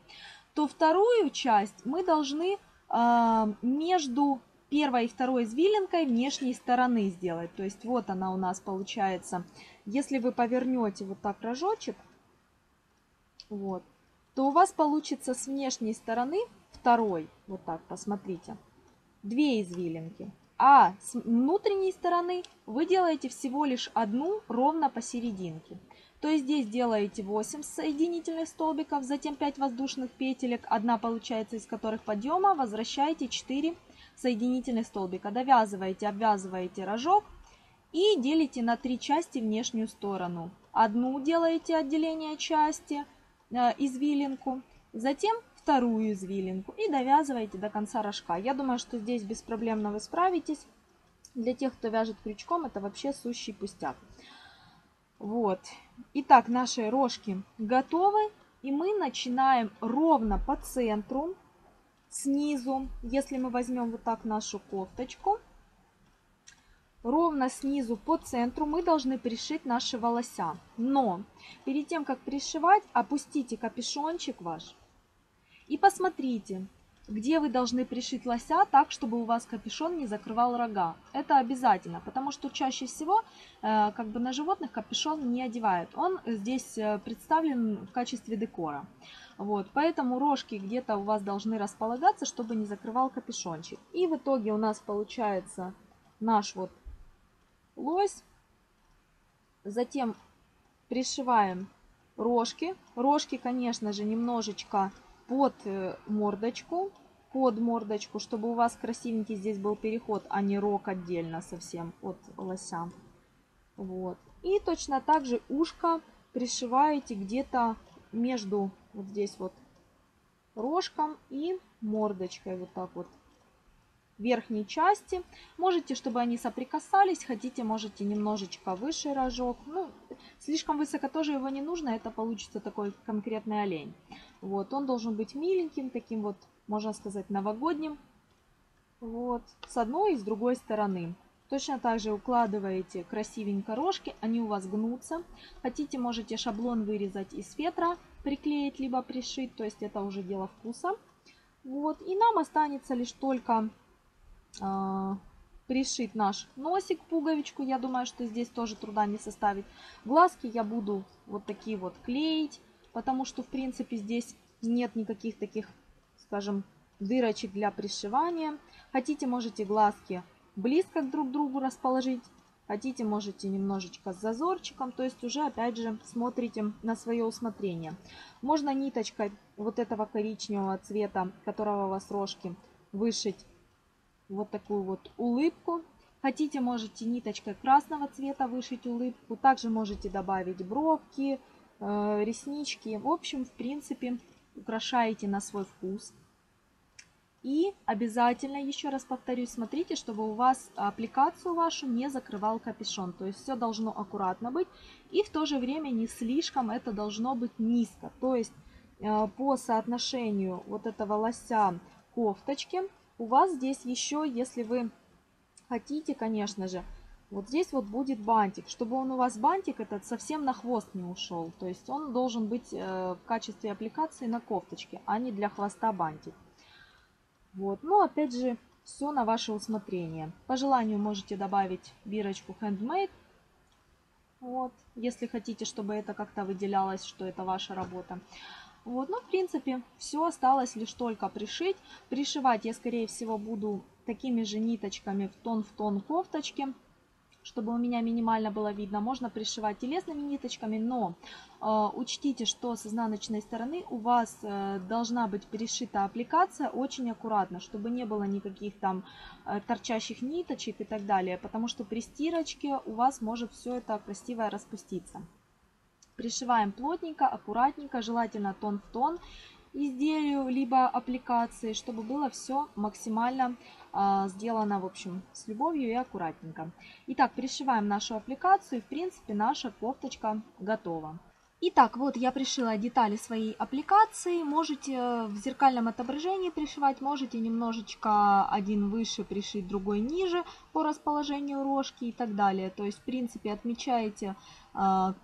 то вторую часть мы должны э, между первой и второй извилинкой внешней стороны сделать. То есть вот она у нас получается. Если вы повернете вот так рожочек, вот, то у вас получится с внешней стороны второй, вот так, посмотрите, две извилинки. А с внутренней стороны вы делаете всего лишь одну ровно посерединке. То есть здесь делаете 8 соединительных столбиков, затем 5 воздушных петелек, одна получается из которых подъема, возвращаете 4 соединительных столбика. Довязываете, обвязываете рожок и делите на три части внешнюю сторону. Одну делаете отделение части, э, извилинку, затем вторую извилинку и довязываете до конца рожка. Я думаю, что здесь беспроблемно вы справитесь. Для тех, кто вяжет крючком, это вообще сущий пустяк. Вот. Итак, наши рожки готовы. И мы начинаем ровно по центру, снизу, если мы возьмем вот так нашу кофточку, ровно снизу по центру мы должны пришить наши волоса. Но перед тем, как пришивать, опустите капюшончик ваш и посмотрите, где вы должны пришить лося так, чтобы у вас капюшон не закрывал рога. Это обязательно, потому что чаще всего э, как бы на животных капюшон не одевают. Он здесь э, представлен в качестве декора. Вот, поэтому рожки где-то у вас должны располагаться, чтобы не закрывал капюшончик. И в итоге у нас получается наш вот лось. Затем пришиваем рожки. Рожки, конечно же, немножечко под э, мордочку, под мордочку, чтобы у вас красивенький здесь был переход, а не рог отдельно совсем от лося. Вот. И точно так же ушко пришиваете где-то между вот здесь вот рожком и мордочкой. Вот так вот верхней части. Можете, чтобы они соприкасались, хотите, можете немножечко выше рожок. Ну, слишком высоко тоже его не нужно, это получится такой конкретный олень. Вот, он должен быть миленьким, таким вот, можно сказать, новогодним. Вот, с одной и с другой стороны. Точно так же укладываете красивенько рожки, они у вас гнутся. Хотите, можете шаблон вырезать из фетра, приклеить, либо пришить, то есть это уже дело вкуса. Вот, и нам останется лишь только э, пришить наш носик, пуговичку. Я думаю, что здесь тоже труда не составит. Глазки я буду вот такие вот клеить, потому что, в принципе, здесь нет никаких таких, скажем, дырочек для пришивания. Хотите, можете глазки близко друг к другу расположить. Хотите, можете немножечко с зазорчиком, то есть уже опять же смотрите на свое усмотрение. Можно ниточкой вот этого коричневого цвета, которого у вас рожки, вышить вот такую вот улыбку. Хотите, можете ниточкой красного цвета вышить улыбку. Также можете добавить бровки, реснички. В общем, в принципе, украшаете на свой вкус. И обязательно, еще раз повторюсь, смотрите, чтобы у вас аппликацию вашу не закрывал капюшон. То есть все должно аккуратно быть. И в то же время не слишком это должно быть низко. То есть э, по соотношению вот этого лося кофточки у вас здесь еще, если вы хотите, конечно же, вот здесь вот будет бантик. Чтобы он у вас бантик этот совсем на хвост не ушел. То есть он должен быть э, в качестве аппликации на кофточке, а не для хвоста бантик. Вот. Но опять же, все на ваше усмотрение. По желанию можете добавить бирочку Handmade. Вот. Если хотите, чтобы это как-то выделялось, что это ваша работа. Вот, ну, в принципе, все осталось лишь только пришить. Пришивать я, скорее всего, буду такими же ниточками в тон в тон кофточки чтобы у меня минимально было видно. Можно пришивать телесными ниточками, но э, учтите, что с изнаночной стороны у вас э, должна быть перешита аппликация очень аккуратно, чтобы не было никаких там э, торчащих ниточек и так далее, потому что при стирочке у вас может все это красиво распуститься. Пришиваем плотненько, аккуратненько, желательно тон в тон изделию, либо аппликации, чтобы было все максимально сделано, в общем, с любовью и аккуратненько. Итак, пришиваем нашу аппликацию. В принципе, наша кофточка готова. Итак, вот я пришила детали своей аппликации. Можете в зеркальном отображении пришивать, можете немножечко один выше пришить, другой ниже по расположению рожки и так далее. То есть, в принципе, отмечаете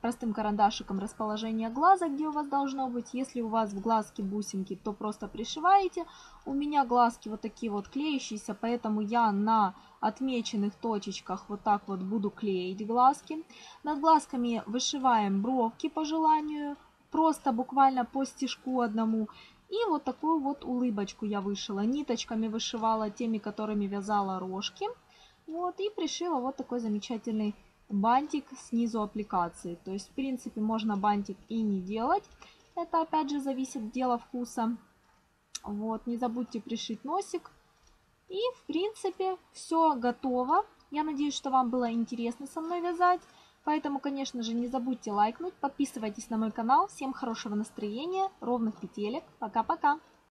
простым карандашиком расположение глаза, где у вас должно быть. Если у вас в глазке бусинки, то просто пришиваете. У меня глазки вот такие вот клеющиеся, поэтому я на отмеченных точечках вот так вот буду клеить глазки. Над глазками вышиваем бровки по желанию, просто буквально по стежку одному. И вот такую вот улыбочку я вышила. Ниточками вышивала теми, которыми вязала рожки. Вот, и пришила вот такой замечательный бантик снизу аппликации. То есть, в принципе, можно бантик и не делать. Это, опять же, зависит дела вкуса. Вот, не забудьте пришить носик. И, в принципе, все готово. Я надеюсь, что вам было интересно со мной вязать. Поэтому, конечно же, не забудьте лайкнуть, подписывайтесь на мой канал. Всем хорошего настроения, ровных петелек. Пока-пока!